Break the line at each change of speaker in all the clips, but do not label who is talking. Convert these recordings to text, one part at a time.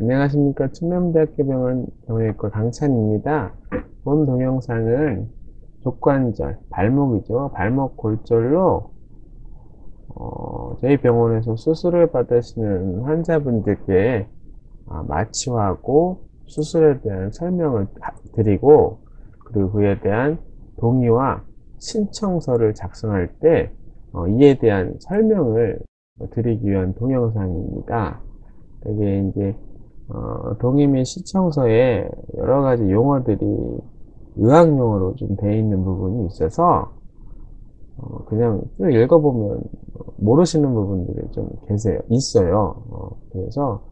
안녕하십니까 충남대학교 병원 병형외과 강찬입니다 본 동영상은 족관절 발목이죠 발목 골절로 어, 저희 병원에서 수술을 받으시는 환자분들께 아, 마취하고 수술에 대한 설명을 드리고 그리고 그에 대한 동의와 신청서를 작성할 때 어, 이에 대한 설명을 드리기 위한 동영상입니다. 이게 이제 어, 동의민 시청서에 여러 가지 용어들이 의학용어로 좀돼 있는 부분이 있어서 어, 그냥 쭉 읽어보면 모르시는 부분들이 좀 계세요 있어요 어, 그래서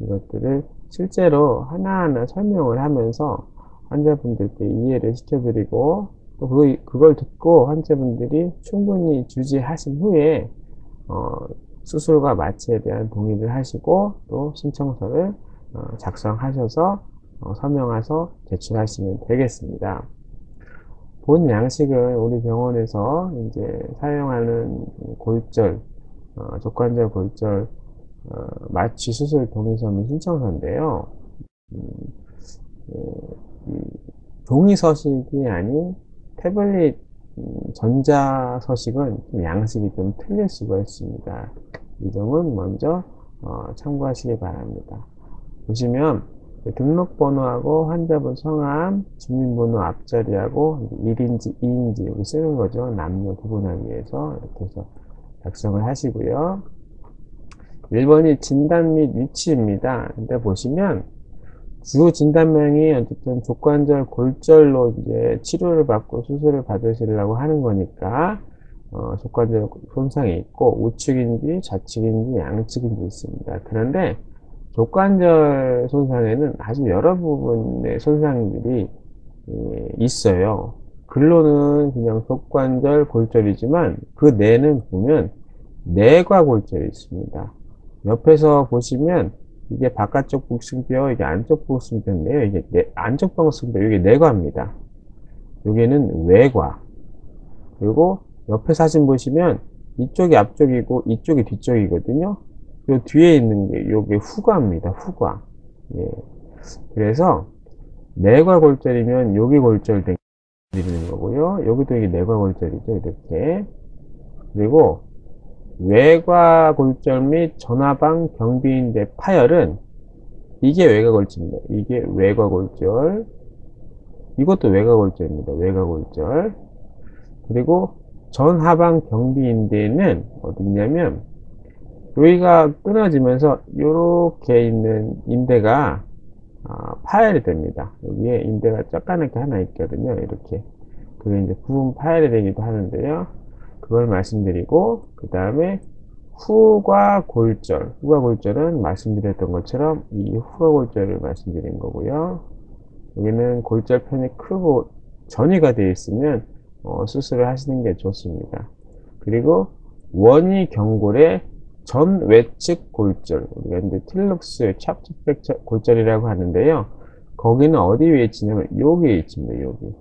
이것들을 실제로 하나하나 설명을 하면서 환자분들께 이해를 시켜드리고 또 그걸, 그걸 듣고 환자분들이 충분히 주지하신 후에 어, 수술과 마취에 대한 동의를 하시고 또 신청서를 어, 작성하셔서 어, 서명해서 제출하시면 되겠습니다. 본 양식은 우리 병원에서 이제 사용하는 골절, 조관절 어, 골절 마취 수술 동의서 및 신청서인데요. 종이서식이 음, 예, 아닌 태블릿 음, 전자서식은 양식이 좀 틀릴 수가 있습니다. 이 점은 먼저 참고하시기 바랍니다. 보시면 그 등록번호하고 환자분 성함, 주민번호 앞자리하고 1인지 2인지 여기 쓰는 거죠. 남녀 구분하기 위해서 이렇게 해서 작성을 하시고요. 1번이 진단 및 위치입니다. 근데 보시면 주 진단명이 어쨌든 족관절 골절로 이제 치료를 받고 수술을 받으시려고 하는 거니까 어, 족관절 손상이 있고 우측인지 좌측인지 양측인지 있습니다. 그런데 족관절 손상에는 아주 여러 부분의 손상들이 예, 있어요. 근로는 그냥 속관절, 골절이지만 그뇌는 보면 뇌과 골절이 있습니다. 옆에서 보시면 이게 바깥쪽 복숭뼈, 이게 안쪽 복숭뼈인데요. 이게 내, 안쪽 복숭뼈, 이게 뇌과입니다 여기는 외과. 그리고 옆에 사진 보시면 이쪽이 앞쪽이고 이쪽이 뒤쪽이거든요. 요 뒤에 있는 게 요게 후가입니다. 후가. 예. 그래서 내과 골절이면 여기 골절되는 거고요. 여기도 이게 내과 골절이죠. 이렇게. 그리고 외과 골절 및 전화방 경비인대 파열은 이게 외과 골절입니다. 이게 외과 골절. 이것도 외과 골절입니다. 외과 골절. 그리고 전하방 경비인대는 어디냐면 있 루기가 끊어지면서 이렇게 있는 인대가 어, 파열이 됩니다. 여기에 인대가 쫙가는게 하나 있거든요. 이렇게. 그게 이제 부분 파열이 되기도 하는데요. 그걸 말씀드리고, 그 다음에 후과 골절. 후과 골절은 말씀드렸던 것처럼 이 후과 골절을 말씀드린 거고요. 여기는 골절 편이 크고 전이가 되어 있으면 어, 수술을 하시는 게 좋습니다. 그리고 원이 경골에 전 외측 골절, 우리가 이제 틸룩스 찹트백 골절이라고 하는데요. 거기는 어디 위에 있냐면 여기 위치입니다. 여기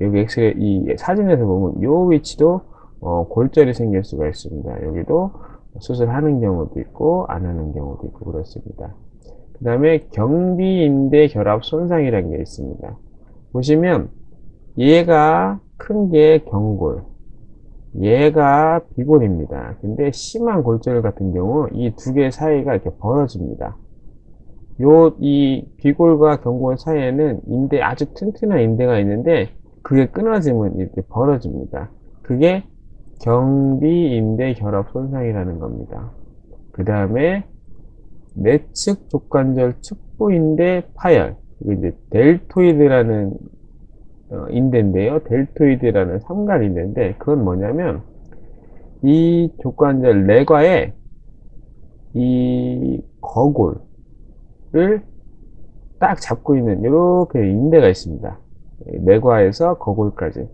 여기 엑스레이 이 사진에서 보면 이 위치도 어, 골절이 생길 수가 있습니다. 여기도 수술하는 경우도 있고 안 하는 경우도 있고 그렇습니다. 그 다음에 경비인대 결합 손상이라는 게 있습니다. 보시면 얘가 큰 게 경골, 얘가 비골입니다. 근데 심한 골절 같은 경우 이 두 개 사이가 이렇게 벌어집니다. 요 이 비골과 경골 사이에는 인대 아주 튼튼한 인대가 있는데 그게 끊어지면 이렇게 벌어집니다. 그게 경비인대 결합 손상이라는 겁니다. 그 다음에 내측 족관절 측부인대 파열 이제 델토이드라는 어, 인대인데요. 델토이드라는 삼각이 있는데 그건 뭐냐면 이조관절 내과에 이 거골을 딱 잡고 있는 이렇게 인대가 있습니다. 내과에서 거골까지.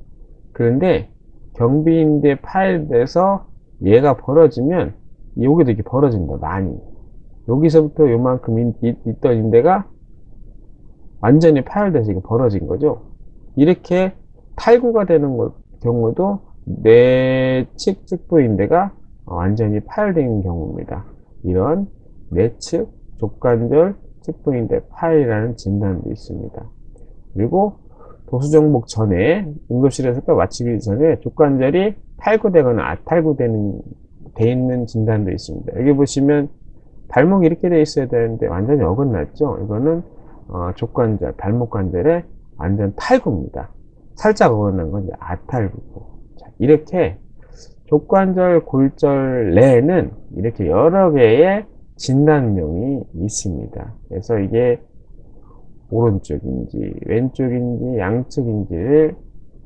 그런데 경비인대 파열돼서 얘가 벌어지면 여기도 이렇게 벌어집니다. 많이. 여기서부터 요만큼 있던 인대가 완전히 파열돼서 이게 벌어진 거죠. 이렇게 탈구가 되는 경우도 내측 측부인대가 완전히 파열된 경우입니다. 이런 내측 족관절 측부인대 파열이라는 진단도 있습니다. 그리고 도수정복 전에 응급실에서 마치기 전에 족관절이 탈구되거나 아탈구되는 돼 있는 진단도 있습니다. 여기 보시면 발목이 이렇게 돼 있어야 되는데 완전히 어긋났죠. 이거는 어, 족관절, 발목관절에 완전 탈구입니다. 살짝 오르는 건 아탈구고. 자, 이렇게 족관절, 골절 내에는 이렇게 여러 개의 진단명이 있습니다. 그래서 이게 오른쪽인지 왼쪽인지 양쪽인지를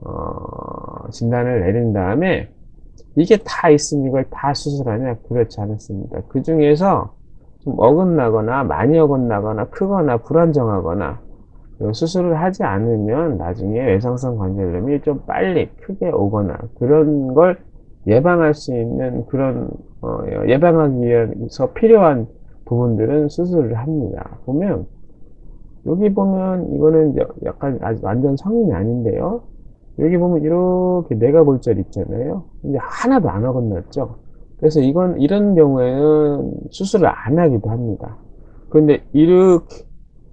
어, 진단을 내린 다음에 이게 다 있으면 이걸 다 수술하냐? 그렇지 않습니다. 그 중에서 좀 어긋나거나 많이 어긋나거나 크거나 불안정하거나 어, 수술을 하지 않으면 나중에 외상성 관절염이 좀 빨리 크게 오거나 그런 걸 예방할 수 있는 그런 어, 예방하기 위해서 필요한 부분들은 수술을 합니다. 보면 여기 보면 이거는 약간 아직 완전 성인이 아닌데요. 여기 보면 이렇게 내가볼절 있잖아요. 근데 하나도 안 어긋났죠. 그래서 이건 이런 경우에는 수술을 안 하기도 합니다. 그런데 이렇게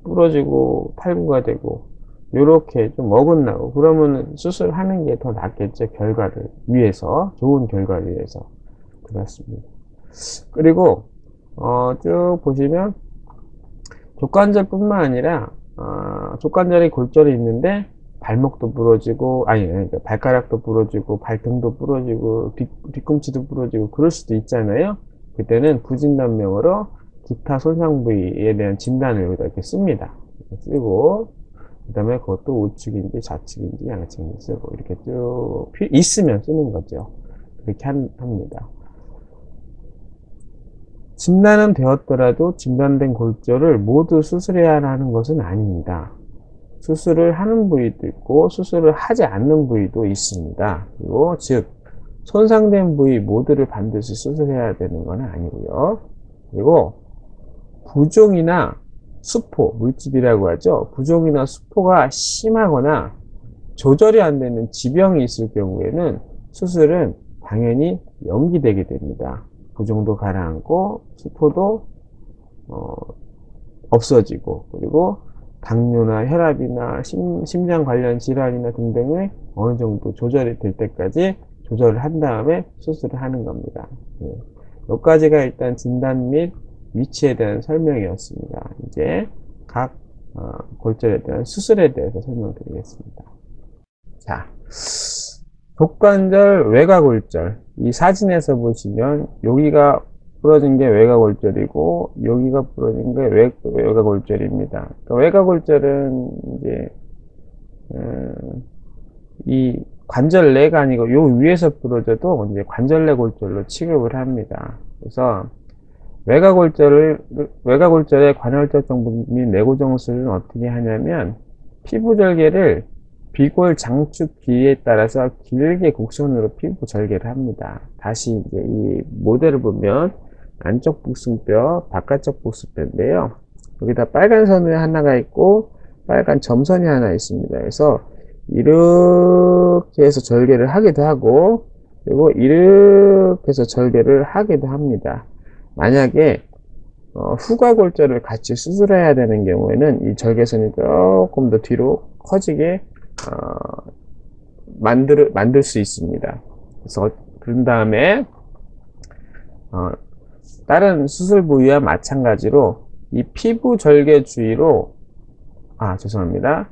부러지고 탈구가 되고 이렇게 좀 어긋나고 그러면 수술하는 게 더 낫겠죠 결과를 위해서 좋은 결과를 위해서 그렇습니다 그리고 어, 쭉 보시면 족관절 뿐만 아니라 어, 족관절이 골절이 있는데 발목도 부러지고 아니 그러니까 발가락도 부러지고 발등도 부러지고 뒤, 뒤꿈치도 부러지고 그럴 수도 있잖아요 그때는 부진단명으로 기타 손상 부위에 대한 진단을 여기다 이렇게 씁니다. 이렇게 쓰고, 그 다음에 그것도 우측인지 좌측인지 양측인지 쓰고, 이렇게 쭉, 있으면 쓰는 거죠. 그렇게 한, 합니다. 진단은 되었더라도 진단된 골절을 모두 수술해야 하는 것은 아닙니다. 수술을 하는 부위도 있고 수술을 하지 않는 부위도 있습니다. 그리고 즉 손상된 부위 모두를 반드시 수술해야 되는 것은 아니고요. 그리고 부종이나 수포, 물집이라고 하죠. 부종이나 수포가 심하거나 조절이 안 되는 지병이 있을 경우에는 수술은 당연히 연기되게 됩니다. 부종도 가라앉고 수포도 어, 없어지고 그리고 당뇨나 혈압이나 심, 심장 관련 질환이나 등등을 어느 정도 조절이 될 때까지 조절을 한 다음에 수술을 하는 겁니다. 예. 몇 가지가 일단 진단 및 위치에 대한 설명이었습니다. 이제 각 어, 골절에 대한 수술에 대해서 설명드리겠습니다. 자, 독관절 외곽골절 이 사진에서 보시면 여기가 부러진 게 외곽골절이고 여기가 부러진 게 외, 외곽골절입니다. 그러니까 외곽골절은 이제 음, 이 관절내가 아니고 요 위에서 부러져도 이제 관절내 골절로 취급을 합니다. 그래서 외곽골절을 외곽골절의 관절적 정부 및 내고정술은 어떻게 하냐면 피부 절개를 비골 장축 길이에 따라서 길게 곡선으로 피부 절개를 합니다. 다시 이제 이 모델을 보면 안쪽 복숭뼈, 바깥쪽 복숭뼈인데요. 여기다 빨간 선이 하나가 있고 빨간 점선이 하나 있습니다. 그래서 이렇게 해서 절개를 하기도 하고 그리고 이렇게 해서 절개를 하기도 합니다. 만약에 어, 후각골절을 같이 수술해야 되는 경우에는 이 절개선이 조금 더 뒤로 커지게 어, 만들 만들 수 있습니다. 그래서 그런 다음에 어, 다른 수술 부위와 마찬가지로 이 피부 절개 주위로 아 죄송합니다.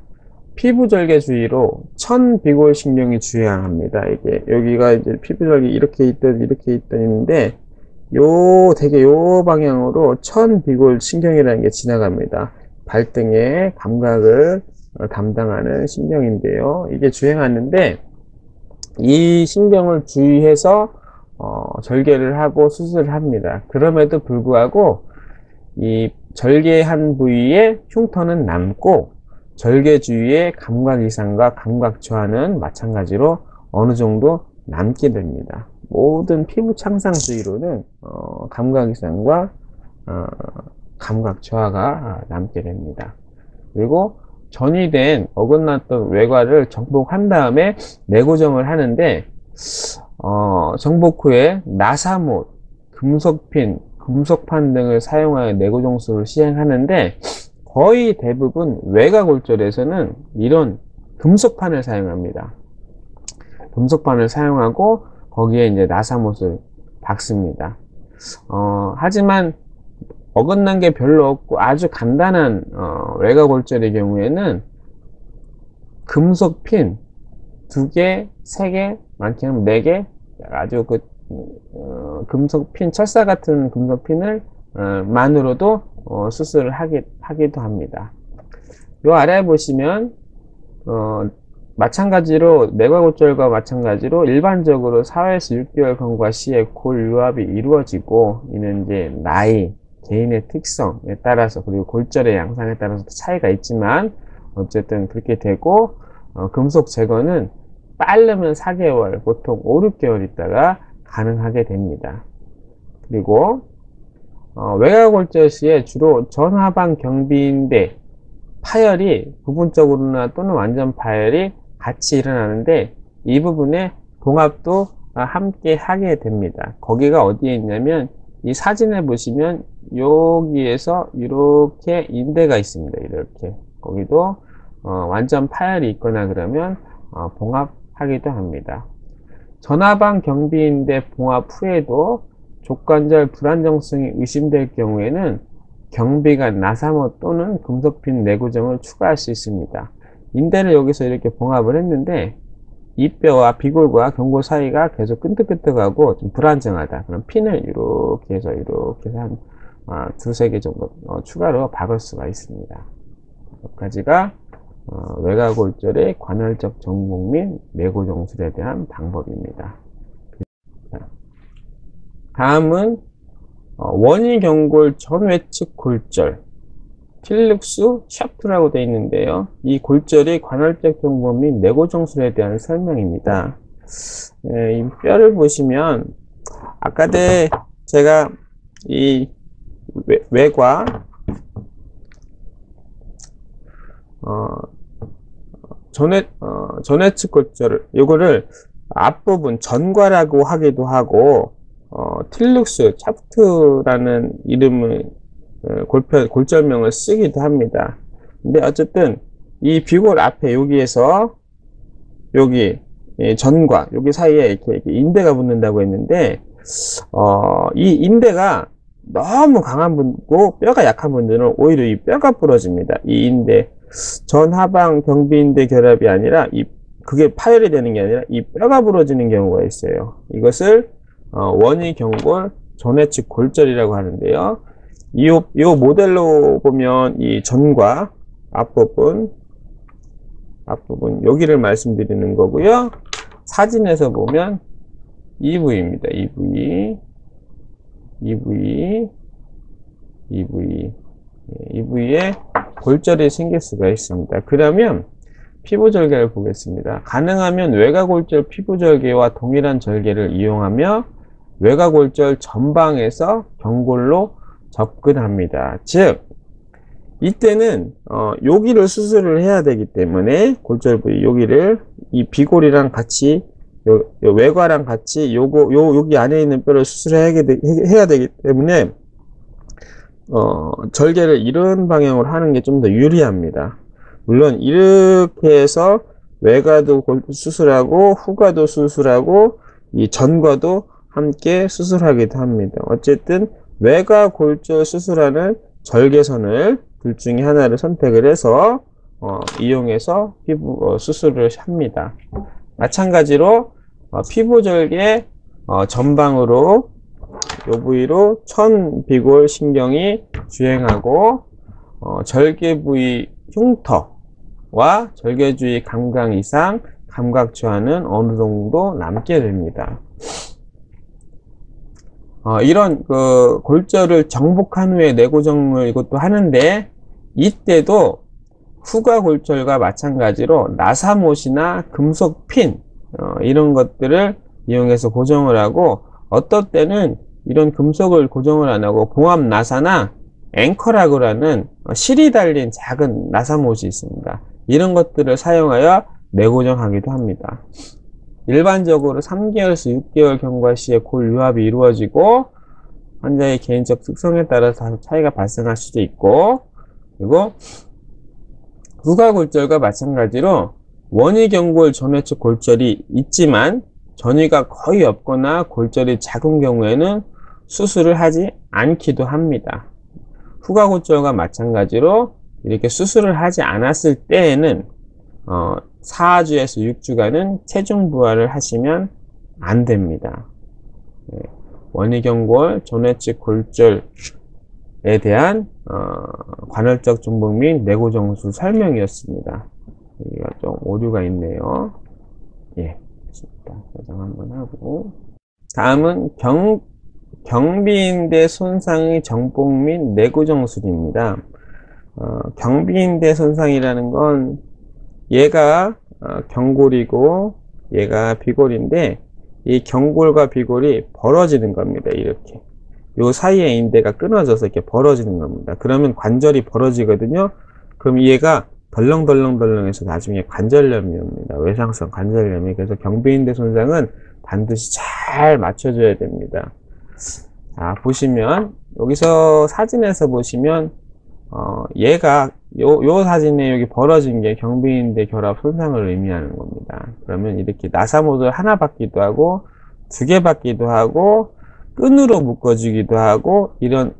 피부 절개 주위로 천 비골 신경이 주행합니다. 이게 여기가 이제 피부 절개 이렇게 있듯 이렇게 있듯 있는데 요 되게 요 방향으로 천비골 신경이라는 게 지나갑니다. 발등의 감각을 어, 담당하는 신경인데요. 이게 주행하는데 이 신경을 주의해서 어, 절개를 하고 수술을 합니다. 그럼에도 불구하고 이 절개한 부위에 흉터는 남고 절개 주위에 감각 이상과 감각 저하는 마찬가지로 어느 정도 남게 됩니다. 모든 피부 창상주의로는 어, 감각 이상과 어, 감각 저하가 아, 남게 됩니다. 그리고 전이 된 어긋났던 외과를 정복한 다음에 내고정을 하는데 어, 정복 후에 나사못, 금속핀, 금속판 등을 사용하여 내고정술을 시행하는데 거의 대부분 외곽골절에서는 이런 금속판을 사용합니다. 금속판을 사용하고 거기에 이제 나사못을 박습니다. 어, 하지만 어긋난 게 별로 없고 아주 간단한 어, 외곽골절의 경우에는 금속 핀 두 개, 세 개, 많게는 네 개, 아주 그 어, 금속 핀, 철사 같은 금속 핀을 어, 만으로도 어, 수술을 하기, 하기도 합니다. 요 아래 보시면 어, 마찬가지로 내과골절과 마찬가지로 일반적으로 4에서 6개월 경과 시에 골 유압이 이루어지고 이는 이제 나이, 개인의 특성에 따라서 그리고 골절의 양상에 따라서 차이가 있지만 어쨌든 그렇게 되고 어, 금속 제거는 빠르면 4개월, 보통 5, 6개월 있다가 가능하게 됩니다. 그리고 어, 외과골절 시에 주로 전하방 경비인데 파열이 부분적으로나 또는 완전 파열이 같이 일어나는데 이 부분에 봉합도 함께 하게 됩니다. 거기가 어디에 있냐면 이 사진에 보시면 여기에서 이렇게 인대가 있습니다. 이렇게 거기도 어, 완전 파열이 있거나 그러면 어, 봉합하기도 합니다. 전화방 경비인대 봉합 후에도 족관절 불안정성이 의심될 경우에는 경비가 나사모 또는 금속핀 내구정을 추가할 수 있습니다. 인대를 여기서 이렇게 봉합을 했는데 이 뼈와 비골과 경골 사이가 계속 끈득끈득하고 좀 불안정하다. 그럼 핀을 이렇게 해서 이렇게 해서 한 어, 두세 개 정도 어, 추가로 박을 수가 있습니다. 여기까지가 어, 외곽골절의관할적 전공 및 내고정술에 대한 방법입니다. 다음은 어, 원위경골 전외측 골절 필룩스 샤프라고 되어 있는데요. 이 골절이 관할적 경범 및 내고정술에 대한 설명입니다. 예, 이 뼈를 보시면 아까도 제가 이 외, 외과 어, 전해 어, 전해측 골절을 이거를 앞부분 전과라고 하기도 하고 어, 틸룩스 차프트라는 이름을 어, 골표, 골절명을 쓰기도 합니다. 근데 어쨌든 이 비골 앞에 여기에서 여기 예, 전과 여기 사이에 이렇게, 인대가 붙는다고 했는데 어, 이 인대가 너무 강한 분고 뼈가 약한 분들은 오히려 이 뼈가 부러집니다. 이 인대 전하방 경비인대 결합이 아니라 이 그게 파열이 되는 게 아니라 이 뼈가 부러지는 경우가 있어요. 이것을 어, 원위 경골 전해측 골절이라고 하는데요. 이, 이 모델로 보면 이 전과 앞부분, 앞부분 여기를 말씀드리는 거고요. 사진에서 보면 EV입니다. EV, EV, EV, EV에 골절이 생길 수가 있습니다. 그러면 피부 절개를 보겠습니다. 가능하면 외곽골절 피부 절개와 동일한 절개를 이용하며 외곽골절 전방에서 경골로 접근합니다. 즉 이때는 어, 여기를 수술을 해야 되기 때문에 골절 부위 여기를 이 비골이랑 같이 요, 요 외과랑 같이 요거 요 여기 안에 있는 뼈를 수술해야 되, 해야 되기 때문에 어, 절개를 이런 방향으로 하는 게 좀 더 유리합니다. 물론 이렇게 해서 외과도 수술하고 후과도 수술하고 이 전과도 함께 수술하기도 합니다. 어쨌든 외과골절 수술하는 절개선을 둘 중에 하나를 선택을 해서 어, 이용해서 피부 어, 수술을 합니다. 마찬가지로 어, 피부절개 어, 전방으로 이 부위로 천비골 신경이 주행하고 어, 절개 부위 흉터와 절개 주위 감각 이상 감각 저하는 어느 정도 남게 됩니다. 어, 이런 그 골절을 정복한 후에 내고정을 이것도 하는데 이때도 후가 골절과 마찬가지로 나사못이나 금속핀 어, 이런 것들을 이용해서 고정을 하고 어떨 때는 이런 금속을 고정을 안 하고 봉합 나사나 앵커라고 하는 어, 실이 달린 작은 나사못이 있습니다. 이런 것들을 사용하여 내고정하기도 합니다. 일반적으로 3개월에서 6개월 경과 시에 골 유압이 이루어지고 환자의 개인적 특성에 따라서 차이가 발생할 수도 있고 그리고 후가골절과 마찬가지로 원위경골 전회측 골절이 있지만 전이가 거의 없거나 골절이 작은 경우에는 수술을 하지 않기도 합니다. 후가골절과 마찬가지로 이렇게 수술을 하지 않았을 때에는 어, 4주에서 6주간은 체중 부하를 하시면 안 됩니다. 네. 예, 원위경골, 전해측 골절에 대한 어, 관절적 증복 및 내고 정수 설명이었습니다. 여기가 좀 오류가 있네요. 예, 좋습니다. 저장 한번 하고 다음은 경, 경비인대 손상의 정복 및 내고 정술입니다. 어, 경비인대 손상이라는 건 얘가 어, 경골이고 얘가 비골인데 이 경골과 비골이 벌어지는 겁니다. 이렇게 요 사이에 인대가 끊어져서 이렇게 벌어지는 겁니다. 그러면 관절이 벌어지거든요. 그럼 얘가 덜렁덜렁덜렁해서 나중에 관절염이 옵니다. 외상성 관절염이 그래서 경비인대 손상은 반드시 잘 맞춰줘야 됩니다. 자 아, 보시면 여기서 사진에서 보시면 어, 얘가 요, 요 사진에 여기 벌어진 게 경비인대 결합 손상을 의미하는 겁니다. 그러면 이렇게 나사 모드 하나 받기도 하고 두 개 받기도 하고 끈으로 묶어주기도 하고 이런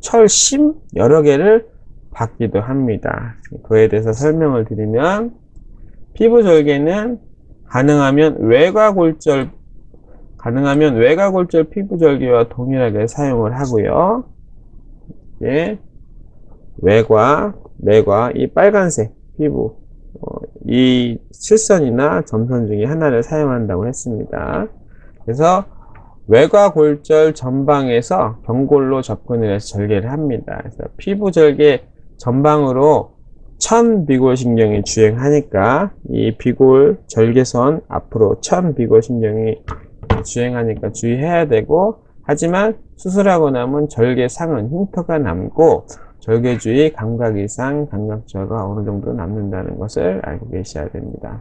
철심 여러 개를 받기도 합니다. 그에 대해서 설명을 드리면 피부 절개는 가능하면 외과골절 가능하면 외과골절 피부 절개와 동일하게 사용을 하고요. 예. 외과, 내과, 이 빨간색 피부, 어, 이 실선이나 점선 중에 하나를 사용한다고 했습니다. 그래서 외과 골절 전방에서 경골로 접근을 해서 절개를 합니다. 그래서 피부 절개 전방으로 천비골신경이 주행하니까 이 비골 절개선 앞으로 천비골신경이 주행하니까 주의해야 되고 하지만 수술하고 나면 절개상은 흉터가 남고 절개주의, 감각이상, 감각저가 어느 정도 남는다는 것을 알고 계셔야 됩니다.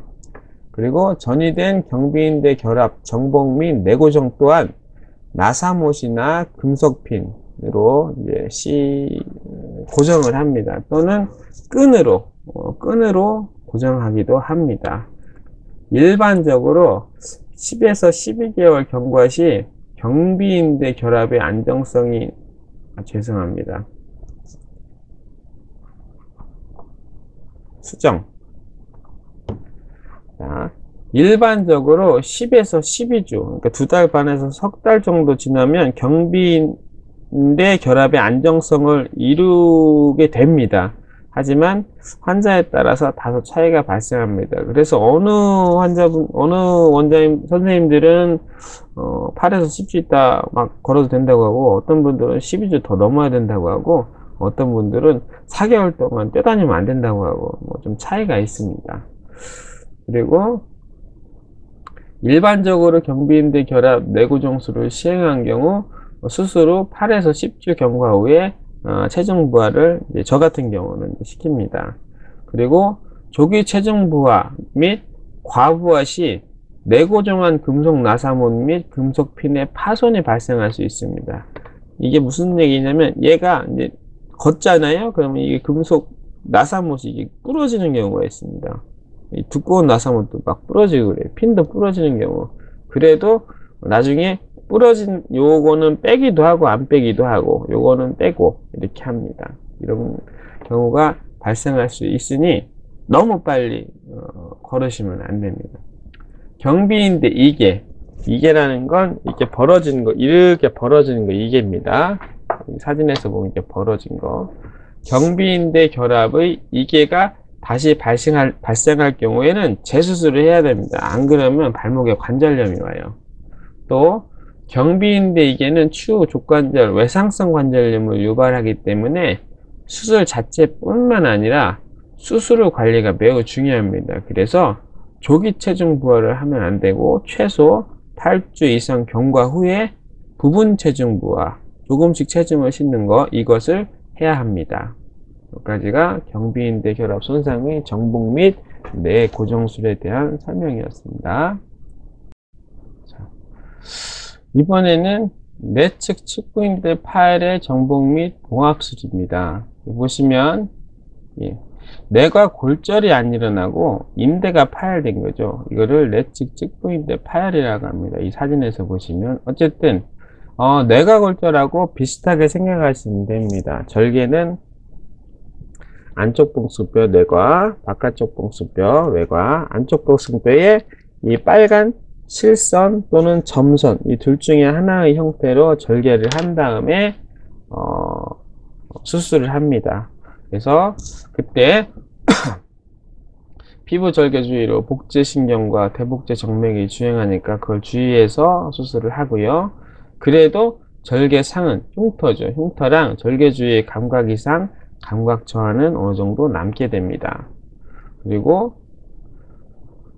그리고 전이된 경비인대 결합, 정복 및 내고정 또한 나사못이나 금속핀으로 이제 시 고정을 합니다. 또는 끈으로 어, 끈으로 고정하기도 합니다. 일반적으로 10에서 12개월 경과 시 경비인대 결합의 안정성이 아, 죄송합니다. 수정 자, 일반적으로 10에서 12주 그러니까 두 달 반에서 석 달 정도 지나면 경비인대 결합의 안정성을 이루게 됩니다 하지만 환자에 따라서 다소 차이가 발생합니다 그래서 어느 환자분 어느 원장님 선생님들은 어, 8에서 10주 있다 막 걸어도 된다고 하고 어떤 분들은 12주 더 넘어야 된다고 하고 어떤 분들은 4개월 동안 떼다니면 안 된다고 하고 뭐 좀 차이가 있습니다. 그리고 일반적으로 경비인대 결합 내구 정수를 시행한 경우 스스로 8에서 10주 경과 후에 어, 체중 부하를 저 같은 경우는 시킵니다. 그리고 조기 체중 부하 및 과부하 시 내고정한 금속 나사몬 및 금속 핀의 파손이 발생할 수 있습니다. 이게 무슨 얘기냐면 얘가 이제 걷잖아요. 그러면 이게 금속 나사못이 이게 부러지는 경우가 있습니다. 두꺼운 나사못도 막 부러지고 그래요. 핀도 부러지는 경우. 그래도 나중에 부러진 요거는 빼기도 하고 안 빼기도 하고 요거는 빼고 이렇게 합니다. 이런 경우가 발생할 수 있으니 너무 빨리 어, 걸으시면 안 됩니다. 경비인데 이게 이게라는 건 이렇게 벌어지는 거 이렇게 벌어지는 거 이게입니다. 사진에서 보면 이게 벌어진 거. 경비인대 결합의 이계가 다시 발생할, 발생할 경우에는 재수술을 해야 됩니다. 안 그러면 발목에 관절염이 와요. 또 경비인대 이계는 추후 족관절, 외상성 관절염을 유발하기 때문에 수술 자체뿐만 아니라 수술 후 관리가 매우 중요합니다. 그래서 조기 체중 부하를 하면 안 되고 최소 8주 이상 경과 후에 부분 체중 부하 조금씩 체중을 싣는 것 이것을 해야 합니다. 여기까지가 경비인대 결합 손상의 정복 및뇌 고정술에 대한 설명이었습니다. 자, 이번에는 내측 측부인대 파열의 정복 및 봉합술입니다. 보시면 예, 뇌가 골절이 안 일어나고 인대가 파열된 거죠. 이거를 내측 측부인대 파열이라고 합니다. 이 사진에서 보시면 어쨌든 어, 뇌가골절하고 비슷하게 생각하시면 됩니다. 절개는 안쪽 봉수뼈 뇌과, 바깥쪽 봉수뼈 외과, 안쪽 봉수뼈에 이 빨간 실선 또는 점선 이 둘 중에 하나의 형태로 절개를 한 다음에 어, 수술을 합니다. 그래서 그때 피부 절개주의로 복제신경과 대복제 정맥이 주행하니까 그걸 주의해서 수술을 하고요. 그래도 절개상은 흉터죠. 흉터랑 절개주의 감각 이상 감각 저하는 어느 정도 남게 됩니다. 그리고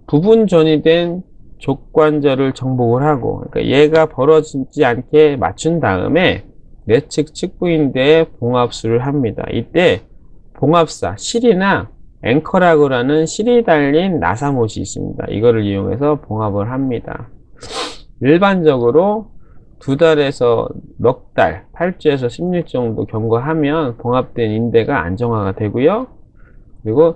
부분 전이된 족관절을 정복을 하고 그러니까 얘가 벌어지지 않게 맞춘 다음에 내측 측부인대에 봉합술을 합니다. 이때 봉합사, 실이나 앵커라고 하는 실이 달린 나사못이 있습니다. 이거를 이용해서 봉합을 합니다. 일반적으로 두 달에서 넉 달, 8주에서 16주 정도 경과하면 봉합된 인대가 안정화가 되고요. 그리고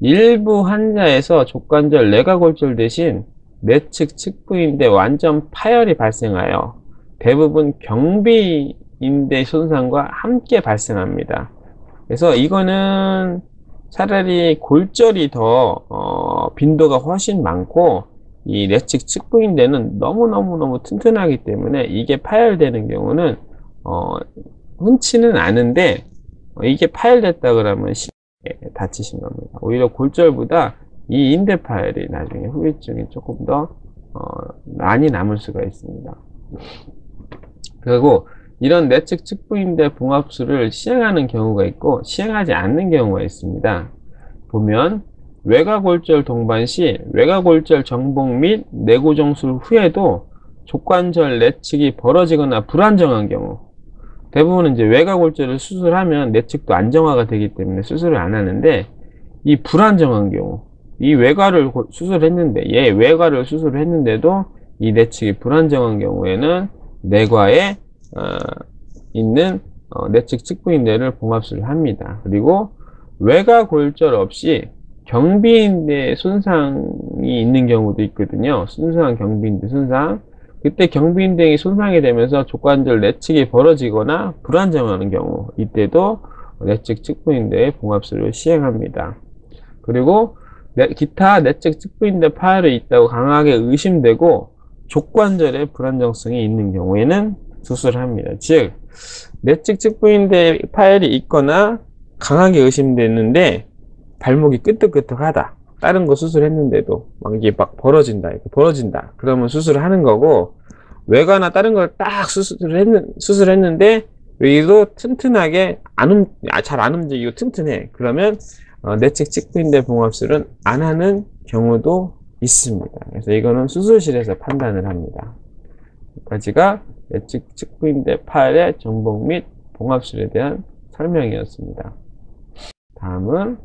일부 환자에서 족관절 내가골절 대신 내측 측부인대 완전 파열이 발생하여 대부분 경비인대 손상과 함께 발생합니다. 그래서 이거는 차라리 골절이 더 어, 빈도가 훨씬 많고 이 내측 측부인대는 너무너무너무 튼튼하기 때문에 이게 파열되는 경우는 어, 흔치는 않은데 어, 이게 파열됐다 그러면 쉽게 예, 다치신 겁니다. 오히려 골절보다 이 인대 파열이 나중에 후유증이 조금 더 어, 많이 남을 수가 있습니다. 그리고 이런 내측 측부인대 봉합술을 시행하는 경우가 있고 시행하지 않는 경우가 있습니다. 보면 외가골절 동반 시 외가골절 정복 및 내고정술 후에도 족관절 내측이 벌어지거나 불안정한 경우 대부분은 이제 외가골절을 수술하면 내측도 안정화가 되기 때문에 수술을 안 하는데 이 불안정한 경우 이 외과를 수술했는데 얘 외과를 수술했는데도 이 내측이 불안정한 경우에는 내과에 어, 있는 어, 내측 측부인대를 봉합술을 합니다. 그리고 외과 골절 없이 경비인데 손상이 있는 경우도 있거든요. 순수한 경비인데 손상. 그때 경비인 등이 손상이 되면서 조관절 내측이 벌어지거나 불안정하는 경우 이때도 내측 측부인대의 봉합술을 시행합니다. 그리고 내, 기타 내측 측부인대 파열이 있다고 강하게 의심되고 조관절의 불안정성이 있는 경우에는 수술합니다. 즉 내측 측부인대 파열이 있거나 강하게 의심되는데 발목이 끄덕끄덕하다 다른 거 수술했는데도 막이게 막 벌어진다 이렇게 벌어진다 그러면 수술을 하는 거고 외과나 다른 걸 딱 수술했는 수술했는데 여기도 튼튼하게 안잘안 움 아, 움직이고 튼튼해 그러면 어, 내측 측부인대 봉합술은 안 하는 경우도 있습니다 그래서 이거는 수술실에서 판단을 합니다 여기까지가 내측 측부인대 팔의정복및 봉합술에 대한 설명이었습니다 다음은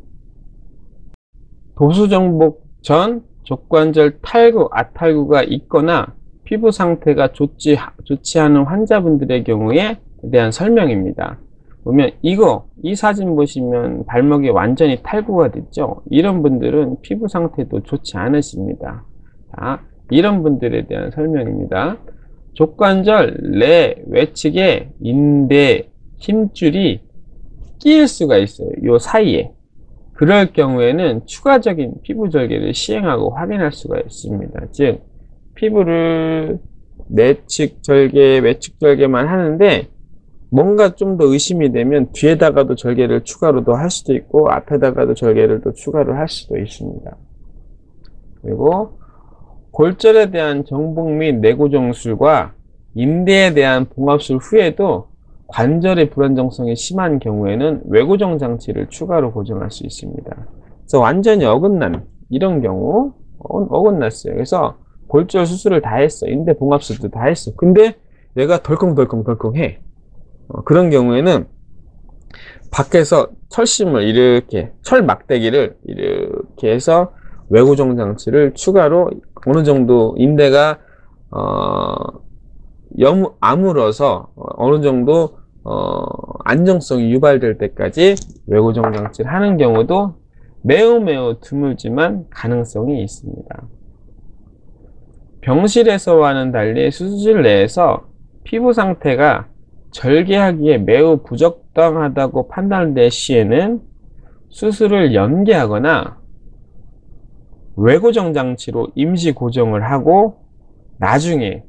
도수정복 전 적관절 탈구, 아탈구가 있거나 피부 상태가 좋지, 좋지 않은 환자분들의 경우에 대한 설명입니다. 보면 이거, 이 사진 보시면 발목이 완전히 탈구가 됐죠? 이런 분들은 피부 상태도 좋지 않으십니다. 자, 이런 분들에 대한 설명입니다. 족관절 내 외측에 인대 힘줄이 끼일 수가 있어요. 요 사이에. 그럴 경우에는 추가적인 피부 절개를 시행하고 확인할 수가 있습니다. 즉, 피부를 내측 절개, 외측 절개만 하는데 뭔가 좀 더 의심이 되면 뒤에다가도 절개를 추가로 도할 수도 있고 앞에다가도 절개를 또 추가로 할 수도 있습니다. 그리고 골절에 대한 정복 및내구정술과 인대에 대한 봉합술 후에도 관절의 불안정성이 심한 경우에는 외고정 장치를 추가로 고정할 수 있습니다. 그래서 완전히 어긋난 이런 경우 어, 긋났어요 그래서 골절 수술을 다 했어. 인대 봉합 수술도 다 했어. 근데 얘가 덜컹덜컹덜컹해. 어, 그런 경우에는 밖에서 철심을 이렇게 철 막대기를 이렇게 해서 외고정 장치를 추가로 어느 정도 인대가 어, 염, 아물어서 어, 어느 정도 어, 안정성이 유발될 때까지 외고정 장치를 하는 경우도 매우 매우 드물지만 가능성이 있습니다. 병실에서와는 달리 수술 내에서 피부 상태가 절개하기에 매우 부적당하다고 판단될 시에는 수술을 연기하거나 외고정 장치로 임시 고정을 하고 나중에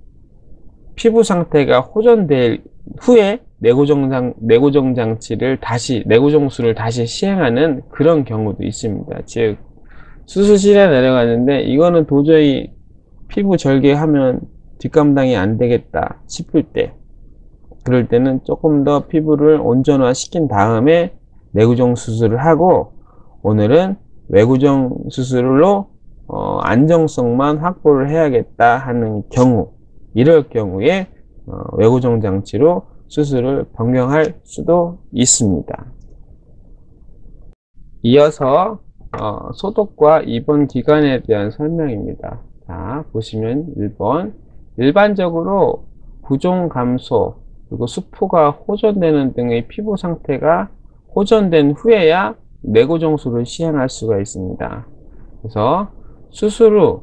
피부 상태가 호전될 후에 내구정장 내고정 장치를 다시, 내구정수를 다시 시행하는 그런 경우도 있습니다. 즉, 수술실에 내려가는데 이거는 도저히 피부 절개하면 뒷감당이 안 되겠다 싶을 때 그럴 때는 조금 더 피부를 온전화 시킨 다음에 내구정 수술을 하고 오늘은 외구정 수술로 어, 안정성만 확보를 해야겠다 하는 경우 이럴 경우에 어, 외구정 장치로 수술을 변경할 수도 있습니다. 이어서 어, 소독과 입원 기간에 대한 설명입니다. 자, 보시면 1번 일반적으로 부종 감소 그리고 수포가 호전되는 등의 피부 상태가 호전된 후에야 내고정수를 시행할 수가 있습니다. 그래서 수술 후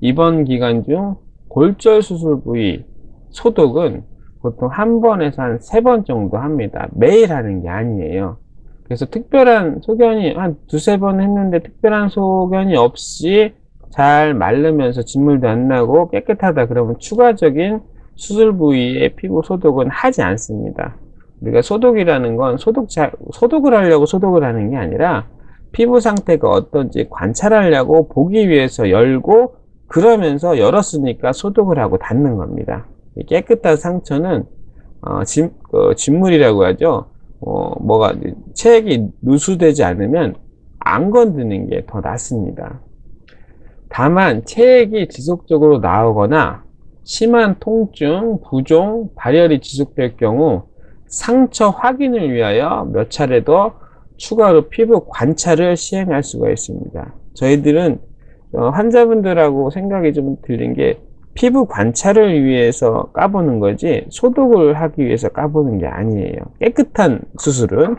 입원 기간 중 골절 수술 부위 소독은 보통 한 번에서 한 세 번 정도 합니다. 매일 하는 게 아니에요. 그래서 특별한 소견이 한 두세 번 했는데 특별한 소견이 없이 잘 마르면서 진물도 안 나고 깨끗하다 그러면 추가적인 수술 부위의 피부 소독은 하지 않습니다. 우리가 소독이라는 건 소독 자, 소독을 하려고 소독을 하는 게 아니라 피부 상태가 어떤지 관찰하려고 보기 위해서 열고 그러면서 열었으니까 소독을 하고 닫는 겁니다. 깨끗한 상처는 어, 진, 그 물이라고 하죠. 어, 뭐가 체액이 누수되지 않으면 안 건드는 게 더 낫습니다. 다만 체액이 지속적으로 나오거나 심한 통증, 부종, 발열이 지속될 경우 상처 확인을 위하여 몇 차례 더 추가로 피부 관찰을 시행할 수가 있습니다. 저희들은 어, 환자분들하고 생각이 좀 들린 게 피부 관찰을 위해서 까보는 거지 소독을 하기 위해서 까보는 게 아니에요 깨끗한 수술은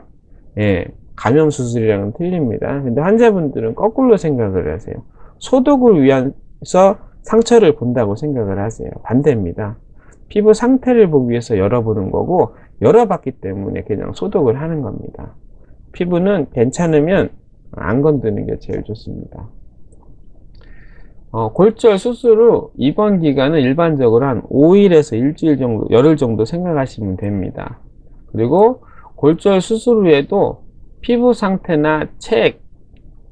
예, 감염 수술이랑은 틀립니다 근데 환자분들은 거꾸로 생각을 하세요 소독을 위해서 상처를 본다고 생각을 하세요 반대입니다 피부 상태를 보기 위해서 열어보는 거고 열어봤기 때문에 그냥 소독을 하는 겁니다 피부는 괜찮으면 안 건드는 게 제일 좋습니다 어, 골절 수술 후 입원 기간은 일반적으로 한 5일에서 일주일 정도, 열흘 정도 생각하시면 됩니다. 그리고 골절 수술 후에도 피부 상태나 체액,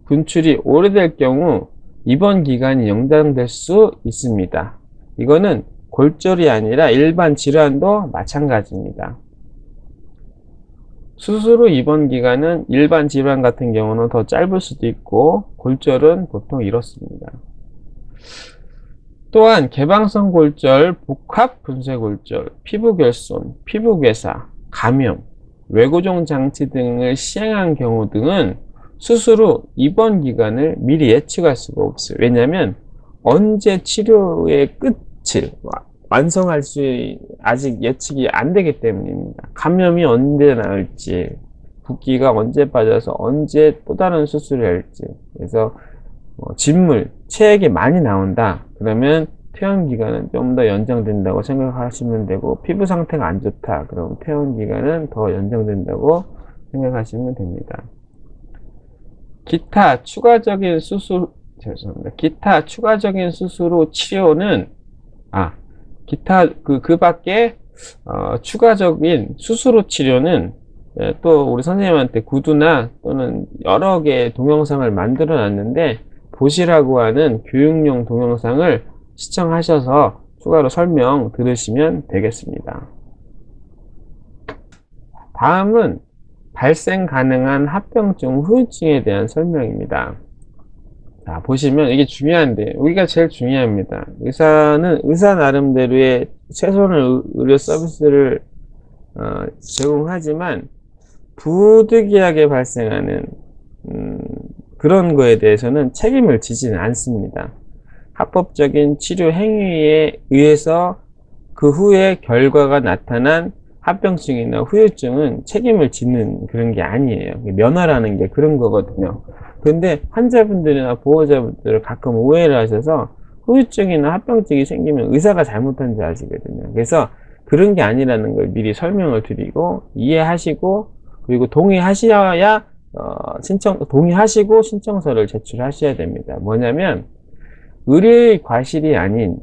분출이 오래될 경우 입원 기간이 연장될 수 있습니다. 이거는 골절이 아니라 일반 질환도 마찬가지입니다. 수술 후 입원 기간은 일반 질환 같은 경우는 더 짧을 수도 있고 골절은 보통 이렇습니다. 또한 개방성 골절, 복합 분쇄 골절, 피부 결손, 피부 괴사, 감염, 외고종 장치 등을 시행한 경우 등은 수술 후 입원 기간을 미리 예측할 수가 없어요. 왜냐하면 언제 치료의 끝을 완성할 수 아직 예측이 안 되기 때문입니다. 감염이 언제 나올지, 붓기가 언제 빠져서 언제 또 다른 수술을 할지. 그래서 뭐 어, 진물, 체액이 많이 나온다 그러면 퇴원 기간은 좀 더 연장된다고 생각하시면 되고 피부 상태가 안 좋다 그럼 퇴원 기간은 더 연장된다고 생각하시면 됩니다 기타 추가적인 수술 죄송합니다 기타 추가적인 수술후 치료는 아 기타 그그 그 밖에 어, 추가적인 수술후 치료는 예, 또 우리 선생님한테 구두나 또는 여러 개의 동영상을 만들어 놨는데 보시라고 하는 교육용 동영상을 시청하셔서 추가로 설명 들으시면 되겠습니다. 다음은 발생 가능한 합병증 후유증에 대한 설명입니다. 자, 보시면 이게 중요한데 여기가 제일 중요합니다. 의사는 의사 나름대로의 최선의 의료 서비스를 어, 제공하지만 부득이하게 발생하는 음, 그런 거에 대해서는 책임을 지지는 않습니다. 합법적인 치료 행위에 의해서 그 후에 결과가 나타난 합병증이나 후유증은 책임을 지는 그런 게 아니에요. 면허라는 게 그런 거거든요. 근데 환자분들이나 보호자분들을 가끔 오해를 하셔서 후유증이나 합병증이 생기면 의사가 잘못한 줄 아시거든요. 그래서 그런 게 아니라는 걸 미리 설명을 드리고 이해하시고 그리고 동의하셔야 어, 신청 동의하시고 신청서를 제출하셔야 됩니다. 뭐냐면 의료의 과실이 아닌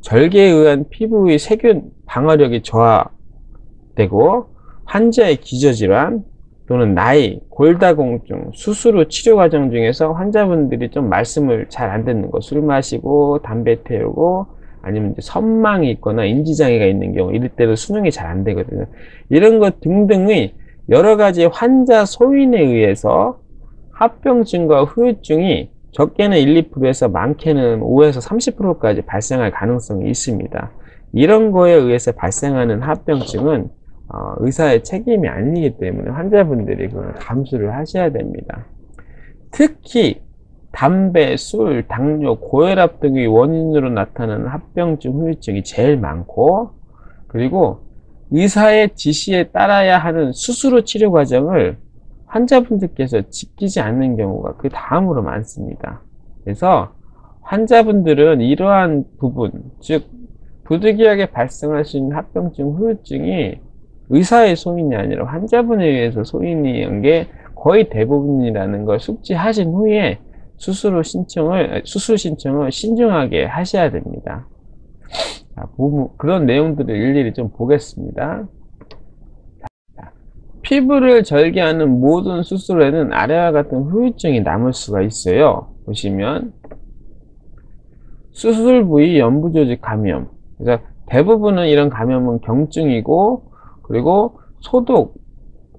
절개에 의한 피부의 세균 방어력이 저하되고 환자의 기저질환 또는 나이, 골다공증, 수술 후 치료 과정 중에서 환자분들이 좀 말씀을 잘 안 듣는 거, 술 마시고 담배 태우고 아니면 이제 선망이 있거나 인지장애가 있는 경우 이럴 때는 수능이 잘 안 되거든요. 이런 것 등등의 여러 가지 환자 소인에 의해서 합병증과 후유증이 적게는 1, 2%에서 많게는 5에서 30%까지 발생할 가능성이 있습니다. 이런 거에 의해서 발생하는 합병증은 어, 의사의 책임이 아니기 때문에 환자분들이 그걸 감수를 하셔야 됩니다. 특히 담배, 술, 당뇨, 고혈압 등의 원인으로 나타나는 합병증, 후유증이 제일 많고 그리고 의사의 지시에 따라야 하는 수술후 치료 과정을 환자분들께서 지키지 않는 경우가 그 다음으로 많습니다. 그래서 환자분들은 이러한 부분, 즉 부득이하게 발생할 수 있는 합병증, 후유증이 의사의 소인이 아니라 환자분에 의해서 소인이한 게 거의 대부분이라는 걸 숙지하신 후에 수술 신청을 수술 신청을 신중하게 하셔야 됩니다. 자, 그런 내용들을 일일이 좀 보겠습니다. 피부를 절개하는 모든 수술에는 아래와 같은 후유증이 남을 수가 있어요. 보시면 수술 부위 연부 조직 감염. 그래서 대부분은 이런 감염은 경증이고 그리고 소독,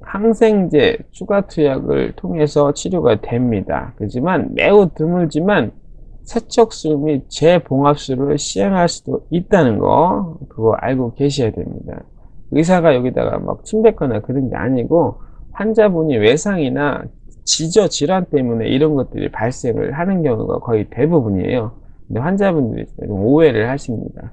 항생제, 추가 투약을 통해서 치료가 됩니다. 그렇지만 매우 드물지만 세척수 및 재봉합수를 시행할 수도 있다는 거 그거 알고 계셔야 됩니다. 의사가 여기다가 막 침뱉거나 그런 게 아니고 환자분이 외상이나 지저 질환 때문에 이런 것들이 발생을 하는 경우가 거의 대부분이에요. 근데 환자분들이 오해를 하십니다.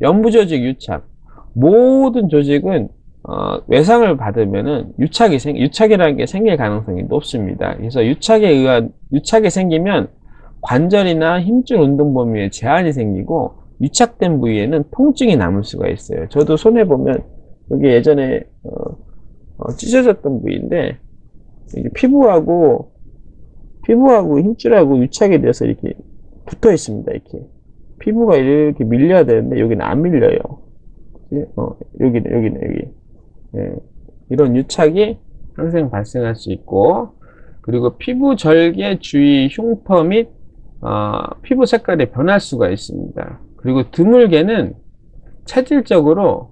연부조직 유착 모든 조직은 어, 외상을 받으면은 유착이 생, 유착이라는 게 생길 가능성이 높습니다. 그래서 유착에 의한, 유착이 생기면 관절이나 힘줄 운동 범위에 제한이 생기고 유착된 부위에는 통증이 남을 수가 있어요 저도 손에 보면 여기 예전에 어, 어, 찢어졌던 부위인데 피부하고 피부하고 힘줄하고 유착이 돼서 이렇게 붙어 있습니다 이렇게 피부가 이렇게 밀려야 되는데 여기는 안 밀려요 어, 여기는 여기는 여기 예. 이런 유착이 항상 발생할 수 있고 그리고 피부 절개 주위 흉터 및 어, 피부 색깔이 변할 수가 있습니다. 그리고 드물게는 체질적으로